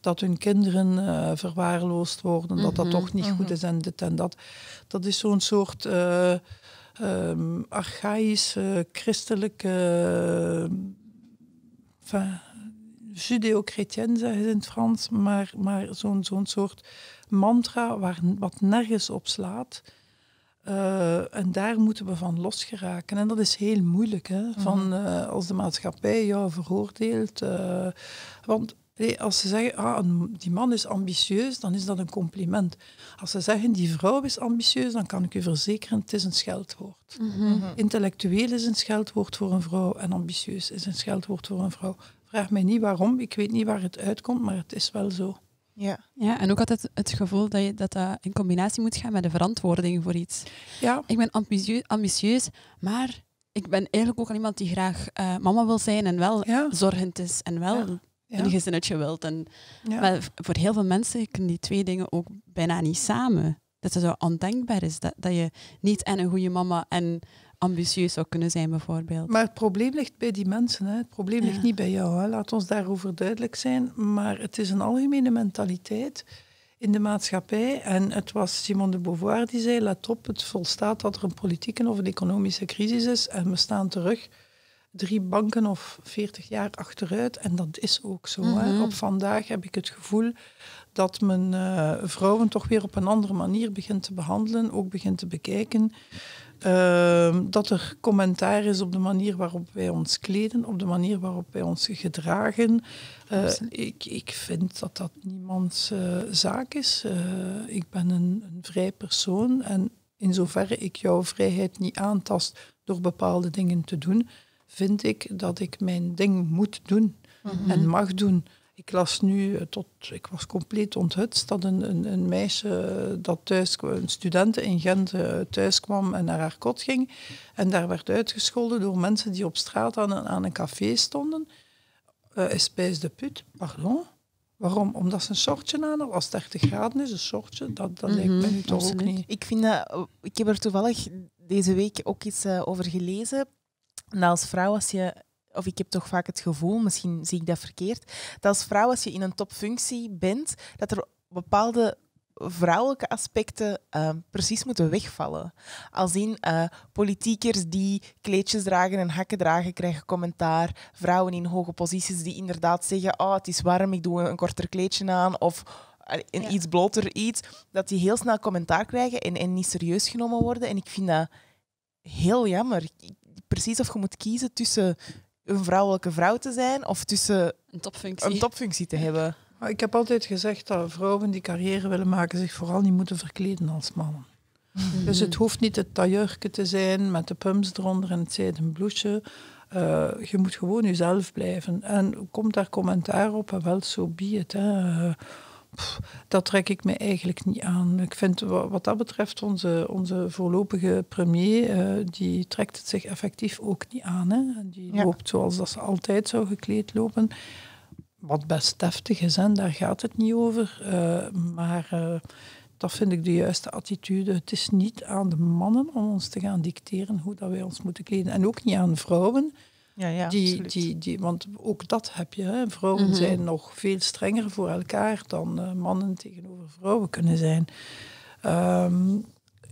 dat hun kinderen uh, verwaarloosd worden, dat dat toch niet goed is en dit en dat. Dat is zo'n soort uh, um, archaïsche, christelijke, uh, judeo-chrétien zeggen ze in het Frans, maar, maar zo'n zo'n soort mantra waar, wat nergens op slaat. Uh, en daar moeten we van losgeraken. En dat is heel moeilijk. Hè? Van, uh, als de maatschappij jou veroordeelt. Uh, want nee, als ze zeggen, ah, die man is ambitieus, dan is dat een compliment. Als ze zeggen, die vrouw is ambitieus, dan kan ik u verzekeren, het is een scheldwoord. Mm -hmm. Intellectueel is een scheldwoord voor een vrouw en ambitieus is een scheldwoord voor een vrouw. Vraag mij niet waarom, ik weet niet waar het uitkomt, maar het is wel zo. Ja. ja, en ook altijd het gevoel dat, je, dat dat in combinatie moet gaan met de verantwoording voor iets. Ja. Ik ben ambitieus, ambitieus maar ik ben eigenlijk ook al iemand die graag uh, mama wil zijn en wel ja. zorgend is en wel ja. Ja. een gezinnetje wilt. En maar voor heel veel mensen kunnen die twee dingen ook bijna niet samen. Dat het zo ondenkbaar is dat, dat je niet en een goede mama en ambitieus zou kunnen zijn, bijvoorbeeld. Maar het probleem ligt bij die mensen. Hè. Het probleem ligt niet bij jou. Hè. Laat ons daarover duidelijk zijn. Maar het is een algemene mentaliteit in de maatschappij. En het was Simone de Beauvoir die zei, let op, het volstaat dat er een politieke of een economische crisis is en we staan terug drie banken of veertig jaar achteruit. En dat is ook zo. hè. Mhm. Op vandaag heb ik het gevoel dat men uh, vrouwen toch weer op een andere manier begint te behandelen, ook begint te bekijken. Uh, dat er commentaar is op de manier waarop wij ons kleden, op de manier waarop wij ons gedragen. Uh, ik, ik vind dat dat niemands uh, zaak is. Ik ben een, een vrij persoon en in zoverre ik jouw vrijheid niet aantast door bepaalde dingen te doen, vind ik dat ik mijn ding moet doen Mhm. en mag doen. Ik las nu eh, tot, ik was compleet onthutst dat een, een, een meisje eh, dat thuis kwam, een studente in Gent uh, thuis kwam en naar haar kot ging. En daar werd uitgescholden door mensen die op straat aan een, aan een café stonden. Uh, Espèce de put, pardon. Waarom? Omdat ze een shortje aan had. Als het 30 graden is, een shortje, dat, dat Mhm, lijkt me nu toch ook niet. Ik, vind dat, ik heb er toevallig deze week ook iets uh, over gelezen. En als vrouw, als je, of ik heb toch vaak het gevoel, misschien zie ik dat verkeerd, dat als vrouw, als je in een topfunctie bent, dat er bepaalde vrouwelijke aspecten uh, precies moeten wegvallen. Als in uh, politiekers die kleedjes dragen en hakken dragen, krijgen commentaar. Vrouwen in hoge posities die inderdaad zeggen, oh, het is warm, ik doe een korter kleedje aan. Of een ja. iets bloter iets. Dat die heel snel commentaar krijgen en, en niet serieus genomen worden. En ik vind dat heel jammer. Precies of je moet kiezen tussen een vrouwelijke vrouw te zijn of tussen een topfunctie, een topfunctie te hebben. Ik heb altijd gezegd dat vrouwen die carrière willen maken zich vooral niet moeten verkleden als mannen. Mm -hmm. Dus het hoeft niet het tailleurke te zijn met de pumps eronder en het zijden blouseje. Uh, je moet gewoon jezelf blijven. En komt daar commentaar op, en wel zo so be it. Hè. Pff, dat trek ik me eigenlijk niet aan. Ik vind wat dat betreft onze, onze voorlopige premier, uh, die trekt het zich effectief ook niet aan. Hè. Die ja. loopt zoals dat ze altijd zou gekleed lopen. Wat best deftig is, hè. daar gaat het niet over. Uh, maar uh, dat vind ik de juiste attitude. Het is niet aan de mannen om ons te gaan dicteren hoe dat wij ons moeten kleden. En ook niet aan vrouwen. Ja, ja, die, die, die, want ook dat heb je. Hè. Vrouwen mm -hmm. zijn nog veel strenger voor elkaar dan uh, mannen tegenover vrouwen kunnen zijn. Um,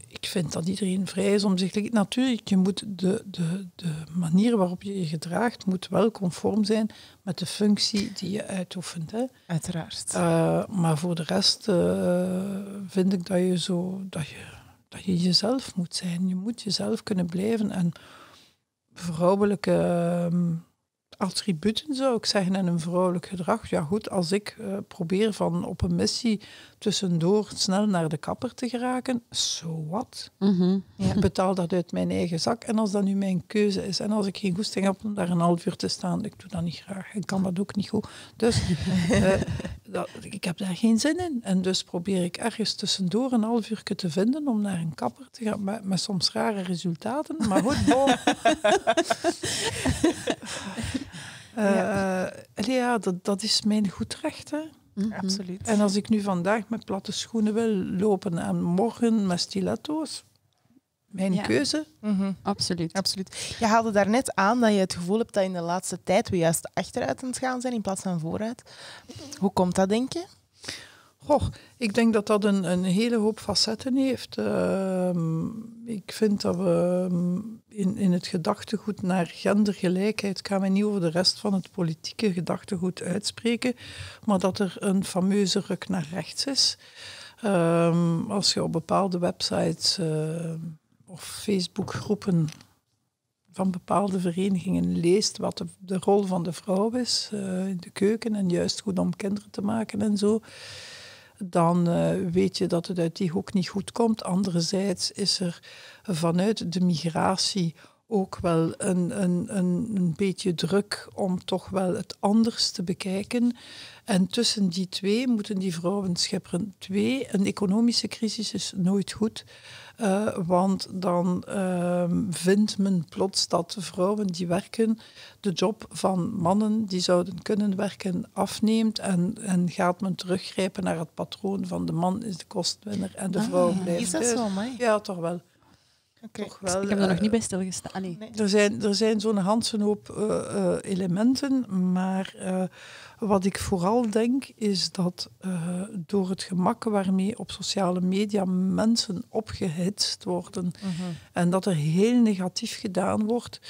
ik vind dat iedereen vrij is om zich... Natuurlijk, je moet de, de, de manier waarop je je gedraagt moet wel conform zijn met de functie die je uitoefent. Hè. Uiteraard. Uh, maar voor de rest uh, vind ik dat je, zo, dat, je, dat je jezelf moet zijn. Je moet jezelf kunnen blijven en vrouwelijke uh, attributen, zou ik zeggen, en een vrouwelijk gedrag. Ja goed, als ik uh, probeer van op een missie tussendoor snel naar de kapper te geraken, so what? Mm -hmm. ja. Ik betaal dat uit mijn eigen zak. En als dat nu mijn keuze is, en als ik geen goesting heb om daar een half uur te staan, ik doe dat niet graag. Ik kan dat ook niet goed. Dus uh, dat, ik heb daar geen zin in. En dus probeer ik ergens tussendoor een half uur te vinden om naar een kapper te gaan, met, met soms rare resultaten. Maar goed, bon. Uh, ja, ja dat, dat is mijn goed recht. Hè. Mm -hmm. Absoluut. En als ik nu vandaag met platte schoenen wil lopen en morgen met stiletto's, mijn Ja. keuze. Mhm. Absoluut. Absoluut. Je haalde daarnet aan dat je het gevoel hebt dat in de laatste tijd we juist achteruit aan het gaan zijn in plaats van vooruit. Hoe komt dat, denk je? Ik denk dat dat een, een hele hoop facetten heeft. Ehm, ik vind dat we ehm, in, in het gedachtegoed naar gendergelijkheid, ik ga me niet over de rest van het politieke gedachtegoed uitspreken, maar dat er een fameuze ruk naar rechts is. Ehm, als je op bepaalde websites eh, of Facebookgroepen van bepaalde verenigingen leest wat de, de rol van de vrouw is eh, in de keuken en juist goed om kinderen te maken en zo, dan eh, weet je dat het uit die hoek niet goed komt. Anderzijds is er vanuit de migratie ook wel een, een, een, beetje druk om toch wel het anders te bekijken. En tussen die twee moeten die vrouwen schepperen. Twee, een economische crisis is nooit goed. Eh, want dan ehm, vindt men plots dat vrouwen die werken de job van mannen die zouden kunnen werken afneemt. En, en gaat men teruggrijpen naar het patroon van de man is de kostwinner en de vrouw Ah, blijft Is dat thuis. zo, Mai? Ja, toch wel. Toch wel Ik heb er nog eh, niet bij stilgestaan. Nee. er zijn, er zijn zo'n handsenhoop eh, eh, elementen, maar eh, wat ik vooral denk is dat eh, door het gemak waarmee op sociale media mensen opgehitst worden Mhm. en dat er heel negatief gedaan wordt,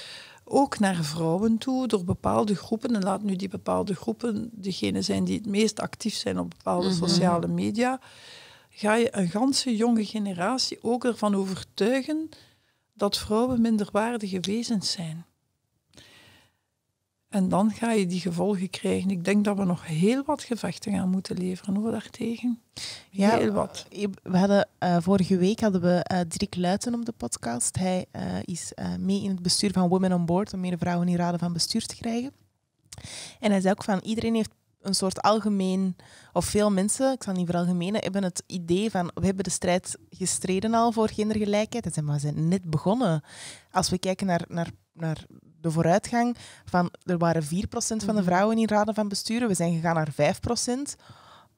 ook naar vrouwen toe, door bepaalde groepen, en laat nu die bepaalde groepen degene zijn die het meest actief zijn op bepaalde Mhm. sociale media, ga je een ganse jonge generatie ook ervan overtuigen dat vrouwen minderwaardige wezens zijn. En dan ga je die gevolgen krijgen. Ik denk dat we nog heel wat gevechten gaan moeten leveren hoor, daartegen. Ja, heel wat. eh, We hadden, eh, vorige week hadden we eh Dirk Luiten op de podcast. Hij is mee in het bestuur van Women on Board om meer vrouwen in raden van bestuur te krijgen. En hij zei ook van iedereen heeft een soort algemeen, of veel mensen, ik zal niet veralgemenen, hebben het idee van we hebben de strijd gestreden al voor gendergelijkheid. Hij zei, maar we zijn net begonnen. Als we kijken naar, naar, naar de vooruitgang, van er waren 4% van de Mhm. vrouwen in raden van besturen, we zijn gegaan naar 5%.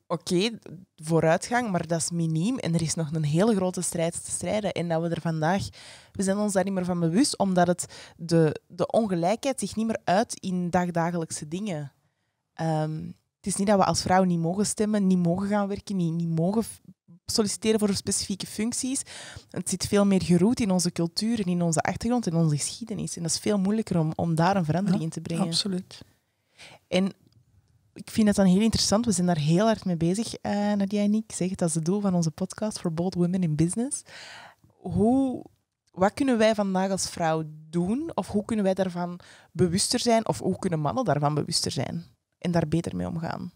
Oké, vooruitgang, maar dat is miniem en er is nog een hele grote strijd te strijden. En dat we er vandaag, we zijn ons daar niet meer van bewust, omdat het de, de ongelijkheid zich niet meer uit in dagdagelijkse dingen. Ehm, het is niet dat we als vrouw niet mogen stemmen, niet mogen gaan werken, niet, niet mogen solliciteren voor specifieke functies. Het zit veel meer geroet in onze cultuur en in onze achtergrond en onze geschiedenis. En dat is veel moeilijker om, om daar een verandering in te brengen. Absoluut. En ik vind het dan heel interessant. We zijn daar heel hard mee bezig, eh Nadia en ik. Ik zeg het, dat is het doel van onze podcast voor Bold Women in Business. Hoe, wat kunnen wij vandaag als vrouw doen? Of hoe kunnen wij daarvan bewuster zijn? Of hoe kunnen mannen daarvan bewuster zijn? En daar beter mee omgaan?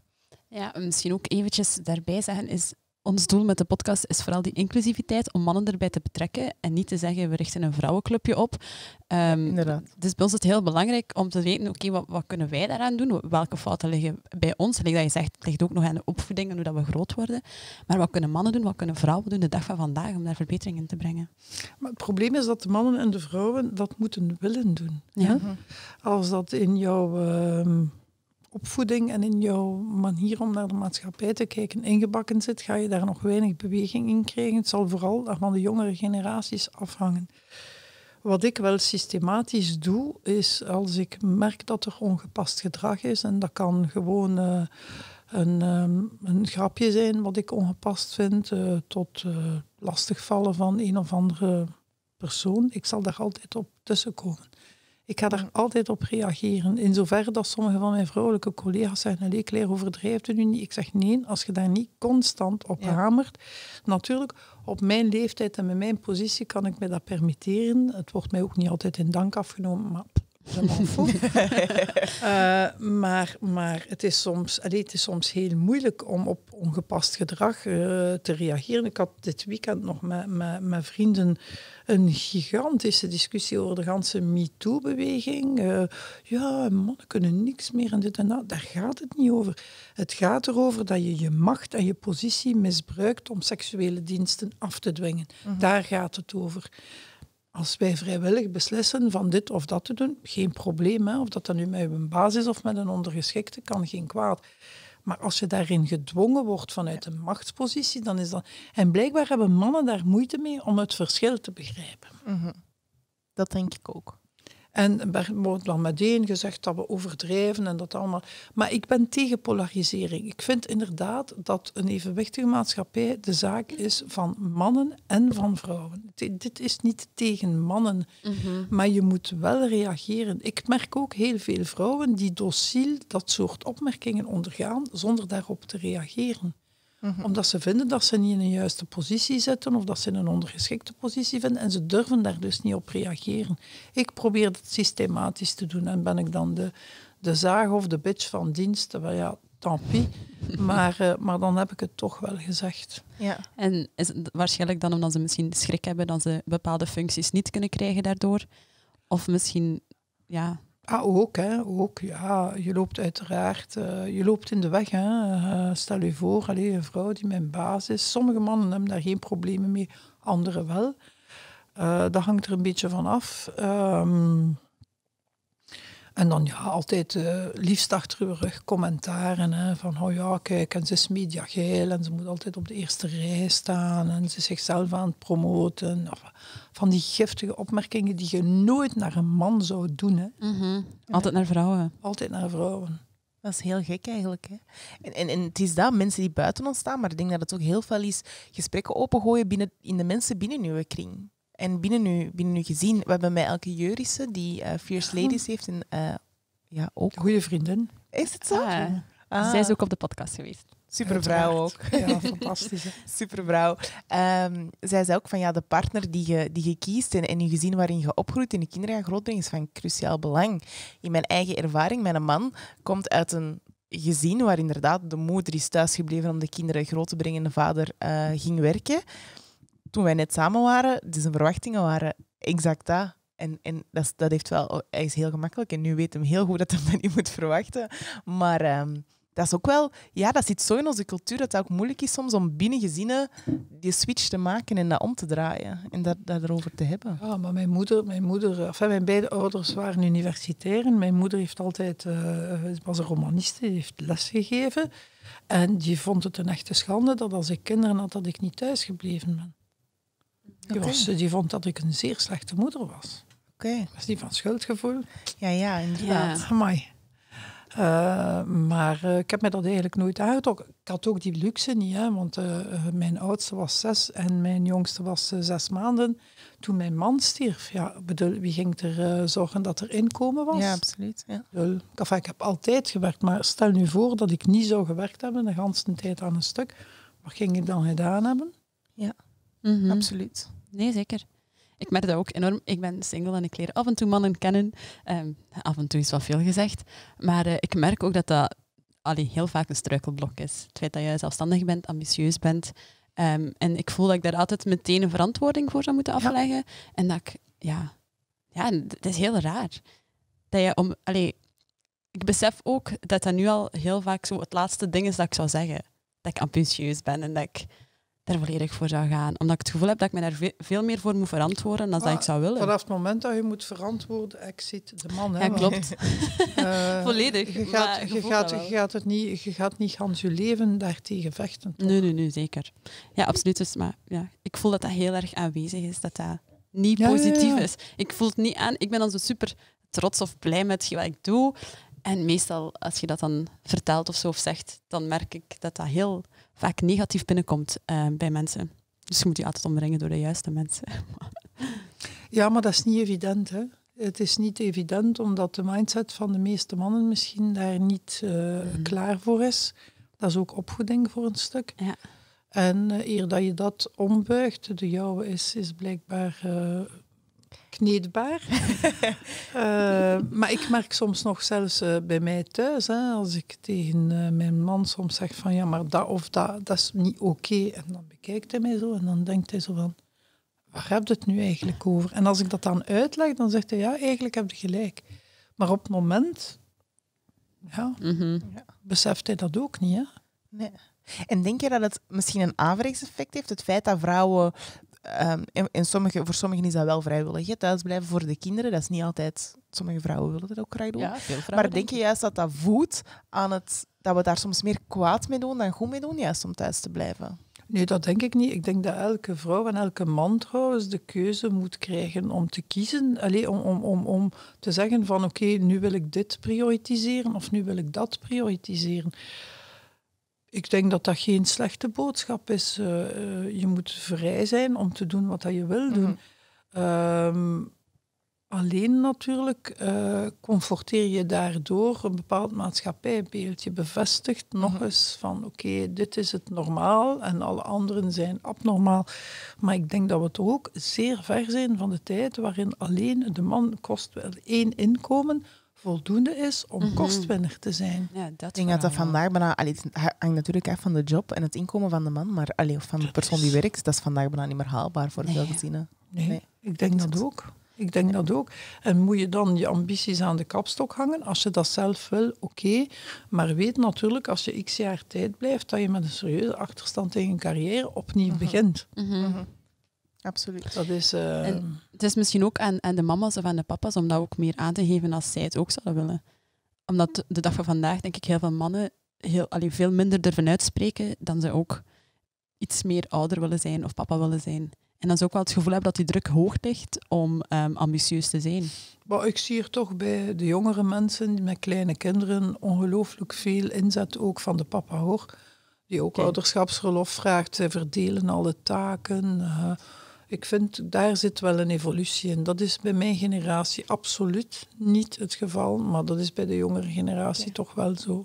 Ja, misschien ook eventjes daarbij zeggen is ons doel met de podcast is vooral die inclusiviteit, om mannen erbij te betrekken en niet te zeggen we richten een vrouwenclubje op. Ehm, Inderdaad. dus bij ons is het heel belangrijk om te weten, oké, wat, wat kunnen wij daaraan doen? Welke fouten liggen bij ons? Like dat je zegt, het ligt ook nog aan de opvoeding en hoe dat we groot worden. Maar wat kunnen mannen doen? Wat kunnen vrouwen doen de dag van vandaag om daar verbetering in te brengen? Maar het probleem is dat de mannen en de vrouwen dat moeten willen doen. Ja. Als dat in jouw ehm, opvoeding en in jouw manier om naar de maatschappij te kijken ingebakken zit, ga je daar nog weinig beweging in krijgen. Het zal vooral van de jongere generaties afhangen. Wat ik wel systematisch doe, is als ik merk dat er ongepast gedrag is, en dat kan gewoon eh, een, ehm, een grapje zijn wat ik ongepast vind, eh, tot eh, lastigvallen van een of andere persoon. Ik zal daar altijd op tussenkomen. Ik ga daar altijd op reageren. In zoverre dat sommige van mijn vrouwelijke collega's zeggen, allee Claire, overdrijft u nu niet? Ik zeg nee, als je daar niet constant op Ja. hamert. Natuurlijk, op mijn leeftijd en met mijn positie kan ik me dat permitteren. Het wordt mij ook niet altijd in dank afgenomen, maar Eh, maar, maar het, is soms, allee, het is soms heel moeilijk om op ongepast gedrag eh, te reageren. Ik had dit weekend nog met, met, met vrienden een gigantische discussie over de ganse MeToo-beweging. Eh, ja, mannen kunnen niks meer en dit en dat. Daar gaat het niet over. Het gaat erover dat je je macht en je positie misbruikt om seksuele diensten af te dwingen. Daar gaat het over. Als wij vrijwillig beslissen van dit of dat te doen, geen probleem. Hè? Of dat dan nu met een baas is of met een ondergeschikte, kan geen kwaad. Maar als je daarin gedwongen wordt vanuit een machtspositie, dan is dat... En blijkbaar hebben mannen daar moeite mee om het verschil te begrijpen. Mhm. Dat denk ik ook. En er wordt dan meteen gezegd dat we overdrijven en dat allemaal. Maar ik ben tegen polarisering. Ik vind inderdaad dat een evenwichtige maatschappij de zaak is van mannen en van vrouwen. Dit is niet tegen mannen, Mhm. maar je moet wel reageren. Ik merk ook heel veel vrouwen die dociel dat soort opmerkingen ondergaan zonder daarop te reageren Mhm. omdat ze vinden dat ze niet in een juiste positie zitten of dat ze in een ondergeschikte positie vinden en ze durven daar dus niet op reageren. Ik probeer het systematisch te doen en ben ik dan de, de zaag of de bitch van dienst, wel ja, tant pis. Maar, eh, maar dan heb ik het toch wel gezegd. Ja. En is het waarschijnlijk dan omdat ze misschien schrik hebben dat ze bepaalde functies niet kunnen krijgen daardoor? Of misschien, ja, Ah, ook, hè. Ook, ja. Je loopt uiteraard... eh, je loopt in de weg, hè. Eh, stel je voor, allee, een vrouw die mijn baas is. Sommige mannen hebben daar geen problemen mee, anderen wel. Eh, dat hangt er een beetje van af. Ehm, en dan ja, altijd eh, liefst achter uw rug commentaren. Hè, van, oh ja, kijk, en ze is mediageil en ze moet altijd op de eerste rij staan en ze is zichzelf aan het promoten. Of, van die giftige opmerkingen die je nooit naar een man zou doen. Hè. mhm. altijd naar vrouwen. Altijd naar vrouwen. Dat is heel gek eigenlijk. Hè? En, en, en het is dat, mensen die buiten ons staan, maar ik denk dat het ook heel veel is gesprekken opengooien binnen, in de mensen binnen uw kring. En binnen uw, binnen uw gezin. We hebben bij Elke Jurissen, die eh, Fierce Ladies heeft. En, eh, ja, ook. Goeie vriendin. Is het zo? Ah, Ah, Zij is ook op de podcast geweest. supervrouw ook. Ja, fantastisch. hè. Ehm, zij zei ook van ja, de partner die je, die je kiest en, en je gezin waarin je opgroeit en je kinderen gaat grootbrengen is van cruciaal belang. In mijn eigen ervaring, mijn man komt uit een gezin waar inderdaad de moeder is thuisgebleven om de kinderen groot te brengen en de vader eh, ging werken. Toen wij net samen waren, dus de verwachtingen waren exact dat. En, en dat, dat heeft wel, hij is heel gemakkelijk en nu weet hem heel goed dat hij dat niet moet verwachten. Maar ehm, dat is ook wel, ja, dat zit zo in onze cultuur dat het ook moeilijk is soms om binnen gezinnen die switch te maken en dat om te draaien en dat, dat te hebben. Ja, maar mijn moeder, mijn moeder, enfin, mijn beide ouders waren universitair. en Mijn moeder heeft altijd, eh, was een romaniste, heeft lesgegeven. En die vond het een echte schande dat als ik kinderen had, dat ik niet thuis gebleven ben. Die, was, die vond dat ik een zeer slechte moeder was. Oké, Was die van schuldgevoel? ja, ja, inderdaad. Ja. Amai. Eh, maar eh, ik heb me dat eigenlijk nooit aangetrokken. Ik had ook die luxe niet, hè, want eh, mijn oudste was zes en mijn jongste was zes maanden. Toen mijn man stierf, ja, bedoel, wie ging er zorgen dat er inkomen was? Ja, absoluut. Ja. Bedoel, enfin, ik heb altijd gewerkt, maar stel nu voor dat ik niet zou gewerkt hebben, de hele tijd aan een stuk. Wat ging ik dan gedaan hebben? Mhm. absoluut. Nee, zeker. Ik merk dat ook enorm. Ik ben single en ik leer af en toe mannen kennen. Ehm, af en toe is wat veel gezegd. Maar eh, ik merk ook dat dat allee, heel vaak een struikelblok is. Het feit dat je zelfstandig bent, ambitieus bent. Ehm, en ik voel dat ik daar altijd meteen een verantwoording voor zou moeten Ja. afleggen. En dat ik, ja, ja, het is heel raar. Dat je om, allee, ik besef ook dat dat nu al heel vaak zo het laatste ding is dat ik zou zeggen. Dat ik ambitieus ben en dat ik daar volledig voor zou gaan. Omdat ik het gevoel heb dat ik me daar ve- veel meer voor moet verantwoorden dan dat Ah, ik zou willen. Vanaf het moment dat je moet verantwoorden, exit de man. Hè, Ja, klopt. eh, Volledig, Je maar gaat, je je, gaat, je, gaat het niet, je gaat niet gans je leven daartegen vechten. toch? Nee, nee, nee, zeker. Ja, absoluut. Dus, maar ja, ik voel dat dat heel erg aanwezig is, dat dat niet ja, positief ja. is. Ik voel het niet aan. Ik ben dan zo super trots of blij met wat ik doe. En meestal, als je dat dan vertelt of zo of zegt, dan merk ik dat dat heel vaak negatief binnenkomt eh, bij mensen. Dus je moet je altijd omringen door de juiste mensen. Ja, maar dat is niet evident. Hè? Het is niet evident omdat de mindset van de meeste mannen misschien daar niet eh, Mhm. klaar voor is. Dat is ook opvoeding voor een stuk. Ja. En eh, eer dat je dat ombuigt, de jouwe is, is blijkbaar kneedbaar. Eh, maar ik merk soms nog zelfs eh, bij mij thuis, hè, als ik tegen eh, mijn man soms zeg van ja, maar dat of dat, dat is niet oké. En dan bekijkt hij mij zo en dan denkt hij zo van, waar heb je het nu eigenlijk over? En als ik dat dan uitleg, dan zegt hij ja, eigenlijk heb je gelijk. Maar op het moment, ja, Mhm. beseft hij dat ook niet. Hè? Nee. En denk je dat het misschien een averechts effect heeft? Het feit dat vrouwen ehm, in, in sommige, voor sommigen is dat wel vrijwillig. Hè? Thuisblijven voor de kinderen, dat is niet altijd... Sommige vrouwen willen dat ook graag doen. Ja, veel vrouwen. maar denk je juist dat dat voedt aan het... Dat we daar soms meer kwaad mee doen dan goed mee doen, juist om thuis te blijven? Nee, dat denk ik niet. Ik denk dat elke vrouw en elke man trouwens de keuze moet krijgen om te kiezen. Allee, om, om, om, om te zeggen van oké, nu wil ik dit prioritiseren of nu wil ik dat prioritiseren. Ik denk dat dat geen slechte boodschap is. Uh, uh, je moet vrij zijn om te doen wat dat je wil doen. Mm -hmm. Alleen natuurlijk uh, conforteer je daardoor een bepaald maatschappijbeeld. Je bevestigt nog mhm. eens van oké, okay, dit is het normaal en alle anderen zijn abnormaal. Maar ik denk dat we toch ook zeer ver zijn van de tijd waarin alleen de man kost wel één inkomen voldoende is om mm kostwinner te zijn. Ja, dat ik denk dat dat vandaag bijna... Allee, het hangt natuurlijk af van de job en het inkomen van de man, maar allee, of van de persoon die werkt, dat is vandaag bijna niet meer haalbaar voor nee. veel gezinnen. Nee, nee, ik denk dat ook. Ik denk dat ook. En moet je dan je ambities aan de kapstok hangen? Als je dat zelf wil, oké. Okay. Maar weet natuurlijk, als je x jaar tijd blijft, dat je met een serieuze achterstand in je carrière opnieuw -huh. begint. Mm -hmm. Mm -hmm. Absoluut. Dat is, uh... het is misschien ook aan, aan de mama's of aan de papa's om dat ook meer aan te geven als zij het ook zouden willen. Omdat de dag van vandaag, denk ik, heel veel mannen heel, allee, veel minder durven uitspreken dan ze ook iets meer ouder willen zijn of papa willen zijn. En dan ze ook wel het gevoel hebben dat die druk hoog ligt om um, ambitieus te zijn. Maar ik zie er toch bij de jongere mensen met kleine kinderen ongelooflijk veel inzet ook van de papa hoor. Die ook okay. ouderschapsverlof vraagt. Zij verdelen alle taken. Uh, ik vind, daar zit wel een evolutie in. Dat is bij mijn generatie absoluut niet het geval, maar dat is bij de jongere generatie ja. toch wel zo.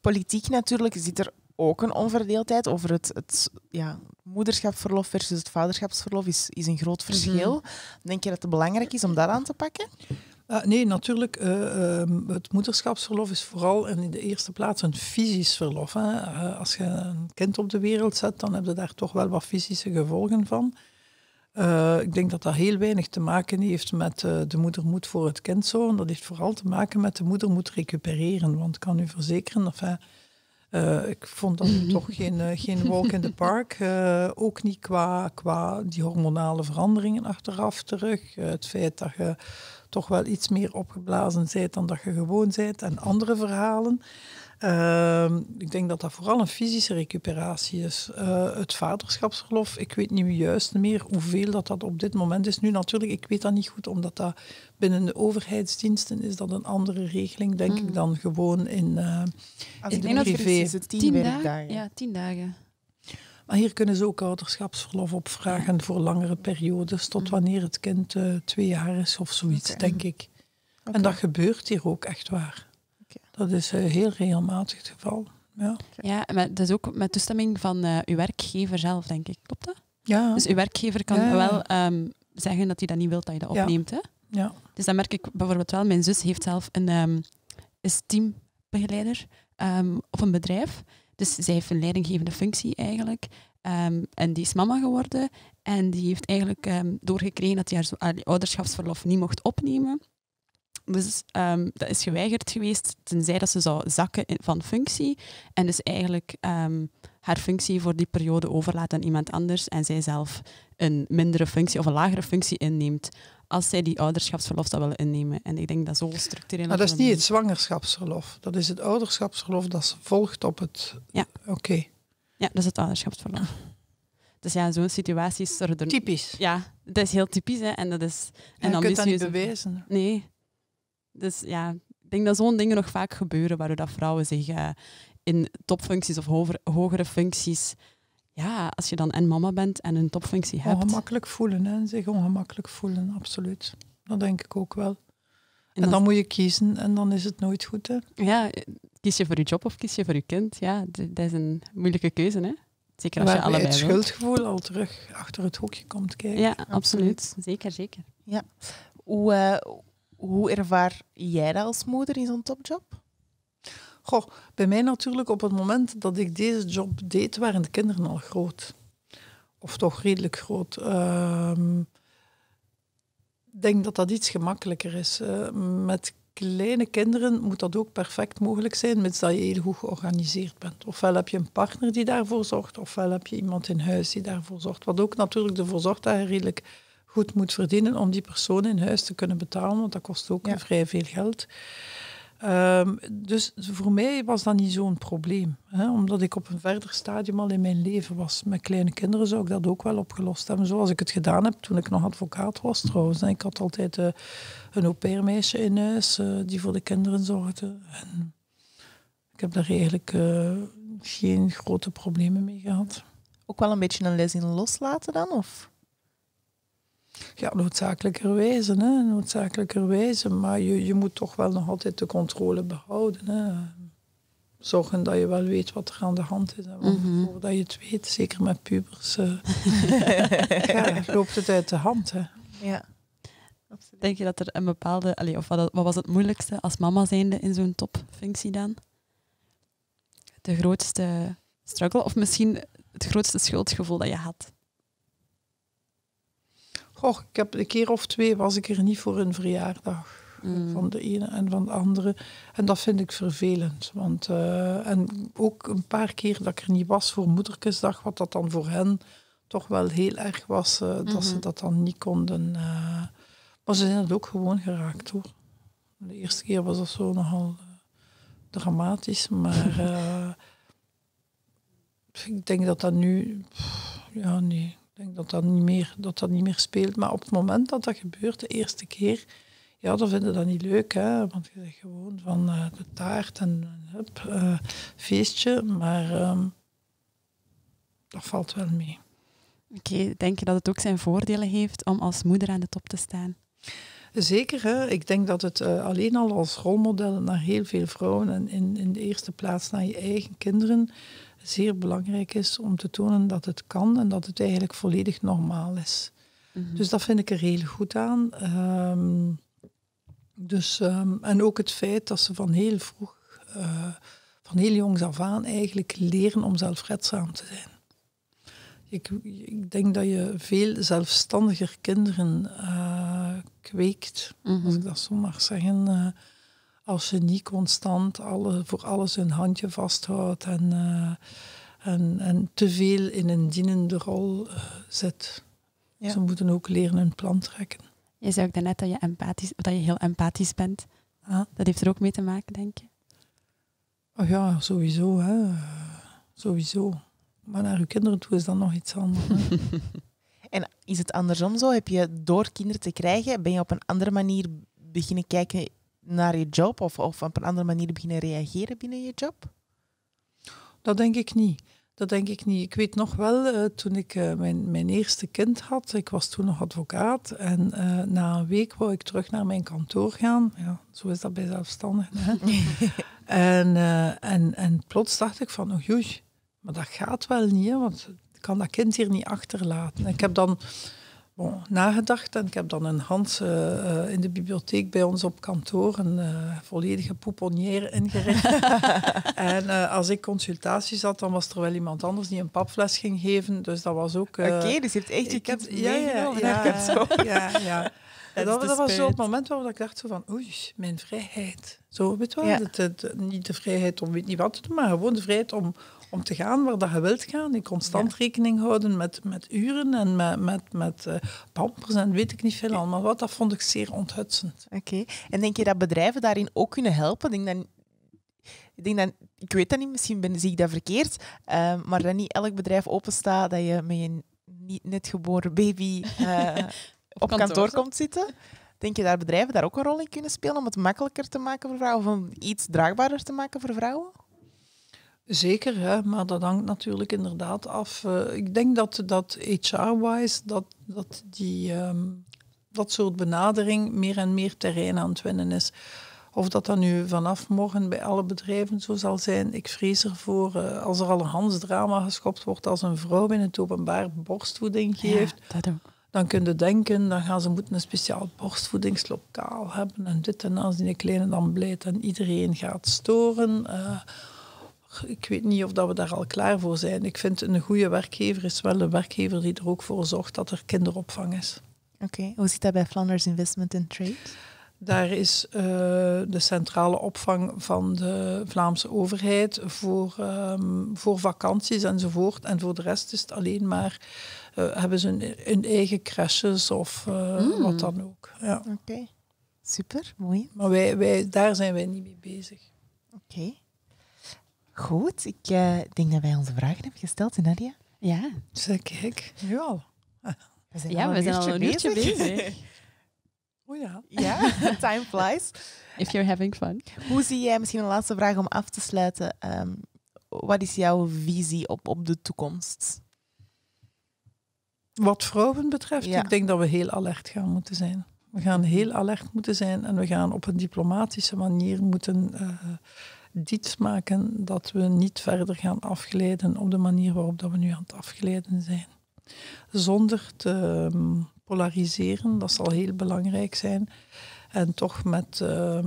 Politiek natuurlijk zit er ook een onverdeeldheid over het, het ja, moederschapsverlof versus het vaderschapsverlof is, is een groot verschil. Mm -hmm. Denk je dat het belangrijk is om dat aan te pakken? Uh, nee, natuurlijk. Uh, uh, het moederschapsverlof is vooral en in de eerste plaats een fysisch verlof. Hè. als je een kind op de wereld zet, dan heb je daar toch wel wat fysische gevolgen van. Ik denk dat dat heel weinig te maken heeft met de moeder moet voor het kind zo. Dat heeft vooral te maken met de moeder moet recupereren. Want ik kan u verzekeren, enfin, uh, ik vond dat toch geen, geen walk in the park. Ook niet qua, qua die hormonale veranderingen achteraf terug. het feit dat je toch wel iets meer opgeblazen bent dan dat je gewoon bent. En andere verhalen. Ehm, ik denk dat dat vooral een fysische recuperatie is. het vaderschapsverlof, ik weet niet juist meer hoeveel dat, dat op dit moment is. Nu natuurlijk, ik weet dat niet goed, omdat dat binnen de overheidsdiensten is dat een andere regeling, denk mm. ik, dan gewoon in, uh, in de privé. Is het tien, tien werkdagen? Dagen? Ja, tien dagen. Maar hier kunnen ze ook ouderschapsverlof opvragen ja. voor langere periodes, tot mm. wanneer het kind uh, twee jaar is of zoiets, okay. denk ik. Okay. En dat gebeurt hier ook echt waar. Dat is uh, heel regelmatig het geval. Ja, ja maar dat is ook met toestemming van uh, uw werkgever zelf, denk ik. Klopt dat? Ja. Dus uw werkgever kan ja. wel um, zeggen dat hij dat niet wil dat je dat opneemt, ja. hè? Ja. Dus dat merk ik bijvoorbeeld wel. Mijn zus heeft zelf een um, is teambegeleider um, op een bedrijf. Dus zij heeft een leidinggevende functie eigenlijk. En die is mama geworden. En die heeft eigenlijk doorgekregen dat hij haar ouderschapsverlof niet mocht opnemen. Dus um, dat is geweigerd geweest, tenzij dat ze zou zakken in, van functie. En dus eigenlijk haar functie voor die periode overlaat aan iemand anders. En zij zelf een mindere functie of een lagere functie inneemt als zij die ouderschapsverlof zou willen innemen. En ik denk dat zo structureel... Maar dat is niet het zwangerschapsverlof. Dat is het ouderschapsverlof dat volgt op het... Ja. Oké. Okay. Ja, dat is het ouderschapsverlof. Dus ja, zo'n situatie is er... Typisch. Ja, dat is heel typisch. Hè. En dat is... En je kunt dat niet bewijzen. Nee. Dus ja, ik denk dat zo'n dingen nog vaak gebeuren, waardoor dat vrouwen zich uh, in topfuncties of hoger, hogere functies ja, als je dan en mama bent en een topfunctie hebt. Ongemakkelijk voelen, hè? zich ongemakkelijk voelen, absoluut. Dat denk ik ook wel. En, en dan, dan, moet je kiezen en dan is het nooit goed. Hè? Ja, kies je voor je job of kies je voor je kind? Ja, dat is een moeilijke keuze. Hè? Zeker als je allebei het schuldgevoel al terug achter het hoekje komt kijken. Ja, absoluut. absoluut. Zeker, zeker. Ja. Hoe, uh, hoe ervaar jij dat als moeder in zo'n topjob? Goh, bij mij natuurlijk op het moment dat ik deze job deed, waren de kinderen al groot. Of toch redelijk groot. Ik uh, denk dat dat iets gemakkelijker is. Uh, met kleine kinderen moet dat ook perfect mogelijk zijn, mits dat je heel goed georganiseerd bent. Ofwel heb je een partner die daarvoor zorgt, ofwel heb je iemand in huis die daarvoor zorgt. Wat ook natuurlijk ervoor zorgt dat je redelijk goed moet verdienen om die persoon in huis te kunnen betalen, want dat kost ook vrij veel geld. Ehm, dus voor mij was dat niet zo'n probleem. Hè? Omdat ik op een verder stadium al in mijn leven was. Met kleine kinderen zou ik dat ook wel opgelost hebben. Zoals ik het gedaan heb toen ik nog advocaat was trouwens. Ik had altijd uh, een au meisje in huis uh, die voor de kinderen zorgde. En ik heb daar eigenlijk uh, geen grote problemen mee gehad. Ook wel een beetje een les in loslaten dan? Of? Ja, noodzakelijkerwijze. Hè? Noodzakelijkerwijze. Maar je, je moet toch wel nog altijd de controle behouden. Hè? Zorgen dat je wel weet wat er aan de hand is. Mm voordat je het weet, zeker met pubers, uh, ja, loopt het uit de hand. Hè? Ja. Denk je dat er een bepaalde... Allez, of wat, wat was het moeilijkste als mama zijnde in zo'n topfunctie dan? De grootste struggle? Of misschien het grootste schuldgevoel dat je had? Goh, ik heb een keer of twee was ik er niet voor een verjaardag. Mm. Van de ene en van de andere. En dat vind ik vervelend. Want, uh, en ook een paar keer dat ik er niet was voor Moederkesdag, wat dat dan voor hen toch wel heel erg was, uh, dat ze mhm. dat dan niet konden. Uh, maar ze zijn het ook gewoon geraakt hoor. De eerste keer was dat zo nogal dramatisch, maar ik denk dat dat nu. Ja, nee. Ik denk dat dat, niet meer, dat dat niet meer speelt. Maar op het moment dat dat gebeurt, de eerste keer, ja, dan vinden dat niet leuk. Hè? Want je zegt gewoon van uh, de taart en hup, uh, feestje. Maar um, dat valt wel mee. Oké, denk je dat het ook zijn voordelen heeft om als moeder aan de top te staan? Zeker, hè? ik denk dat het uh, alleen al als rolmodel naar heel veel vrouwen en in, in de eerste plaats naar je eigen kinderen zeer belangrijk is om te tonen dat het kan en dat het eigenlijk volledig normaal is. Mhm. Dus dat vind ik er heel goed aan. Ehm, dus, ehm, en ook het feit dat ze van heel vroeg, uh, van heel jongs af aan, eigenlijk leren om zelfredzaam te zijn. Ik, ik denk dat je veel zelfstandiger kinderen uh, kweekt, als mhm. ik dat zo mag zeggen. Uh, als je niet constant alle, voor alles een handje vasthoudt en, uh, en, en te veel in een dienende rol uh, zit. Ze moeten ook leren een plan trekken. Je zei ook daarnet dat je, empathisch, dat je heel empathisch bent. Dat heeft er ook mee te maken, denk je? Oh ja, sowieso. Hè. Sowieso. Maar naar je kinderen toe is dat nog iets anders. en is het andersom zo? Heb je door kinderen te krijgen, ben je op een andere manier beginnen kijken naar je job of, of op een andere manier beginnen reageren binnen je job? Dat denk ik niet. Dat denk ik niet. Ik weet nog wel, uh, toen ik uh, mijn, mijn eerste kind had, ik was toen nog advocaat, en uh, na een week wou ik terug naar mijn kantoor gaan. Ja, zo is dat bij zelfstandigen. en, en, en plots dacht ik van, oh joei, maar dat gaat wel niet, hè, want ik kan dat kind hier niet achterlaten. ik heb dan bon, nagedacht. En ik heb dan een Hans uh, in de bibliotheek bij ons op kantoor een uh, volledige pouponnière ingericht. en uh, als ik consultaties had, dan was er wel iemand anders die een papfles ging geven. Dus dat was ook... Oké, dus je hebt echt je heb, ja, ja, ja, ja, ja. En dat, dat was zo het moment waarop ik dacht zo van, oei, mijn vrijheid. Zo, weet je wel, ja. niet de vrijheid om weet niet wat te doen, maar gewoon de vrijheid om, om te gaan waar dat je wilt gaan. Ik constant rekening houden met, met uren en met, met, met uh, pampers en weet ik niet veel allemaal wat. Dat vond ik zeer onthutsend. Oké. En denk je dat bedrijven daarin ook kunnen helpen? Ik denk dat, ik, denk dat, ik weet dat niet, misschien ben, zie ik dat verkeerd, uh, maar dat niet elk bedrijf openstaat dat je met je niet net geboren baby uh, op, kantoor, komt zitten. Denk je dat bedrijven daar ook een rol in kunnen spelen om het makkelijker te maken voor vrouwen of om iets draagbaarder te maken voor vrouwen? Zeker, hè, maar dat hangt natuurlijk inderdaad af. Uh, ik denk dat, dat HR-wise dat, dat die, um, dat soort benadering meer en meer terrein aan het winnen is. Of dat dat nu vanaf morgen bij alle bedrijven zo zal zijn, ik vrees ervoor, uh, als er al een drama geschopt wordt als een vrouw in het openbaar borstvoeding geeft, ja, dan kun je denken, dan gaan ze moeten een speciaal borstvoedingslokaal hebben en dit en als die kleine dan blijft en iedereen gaat storen. Uh, ik weet niet of dat we daar al klaar voor zijn. Ik vind een goede werkgever is wel een werkgever die er ook voor zorgt dat er kinderopvang is. Oké, hoe zit dat bij Flanders Investment and Trade? Daar is uh, de centrale opvang van de Vlaamse overheid voor, um, voor vakanties enzovoort. En voor de rest is het alleen maar, uh, hebben ze een, eigen crashes of uh, mm. wat dan ook. Ja. Oké, okay. super, mooi. Maar wij, wij, daar zijn wij niet mee bezig. Oké. Okay. Goed, ik denk dat wij onze vragen hebben gesteld, Nadia. Ja. Zeg, kijk. Ja. We zijn ja, we zijn al een uurtje bezig. bezig. Oh ja. Ja, time flies. If you're having fun. Hoe zie jij, misschien een laatste vraag om af te sluiten, um, wat is jouw visie op, op de toekomst? Wat vrouwen betreft, ja. ik denk dat we heel alert gaan moeten zijn. We gaan heel alert moeten zijn en we gaan op een diplomatische manier moeten uh, diets maken dat we niet verder gaan afgeleiden op de manier waarop dat we nu aan het afgeleiden zijn. Zonder te um, polariseren, dat zal heel belangrijk zijn. En toch met, uh,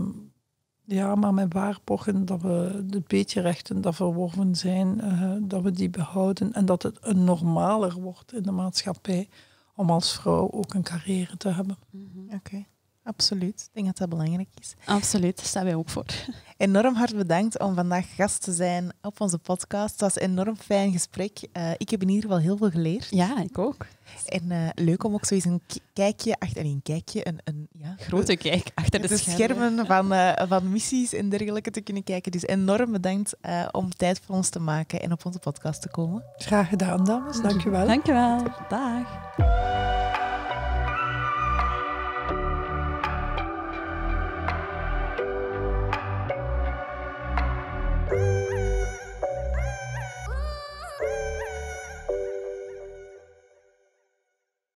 ja, maar met waarborgen dat we de beetje rechten dat verworven zijn, uh, dat we die behouden en dat het een normaler wordt in de maatschappij om als vrouw ook een carrière te hebben. Mm -hmm. Oké. Okay. Absoluut. Ik denk dat dat belangrijk is. Absoluut, daar staan wij ook voor. Enorm hard bedankt om vandaag gast te zijn op onze podcast. Het was een enorm fijn gesprek. Uh, ik heb in ieder geval heel veel geleerd. Ja, ik ook. En uh, leuk om ook zo eens een kijkje achter een kijkje, een, een ja, grote kijk achter de, de schermen, van, uh, van missies en dergelijke te kunnen kijken. Dus enorm bedankt om tijd voor ons te maken en op onze podcast te komen. Graag gedaan, dames. Dank je wel. Dank je wel. Dag.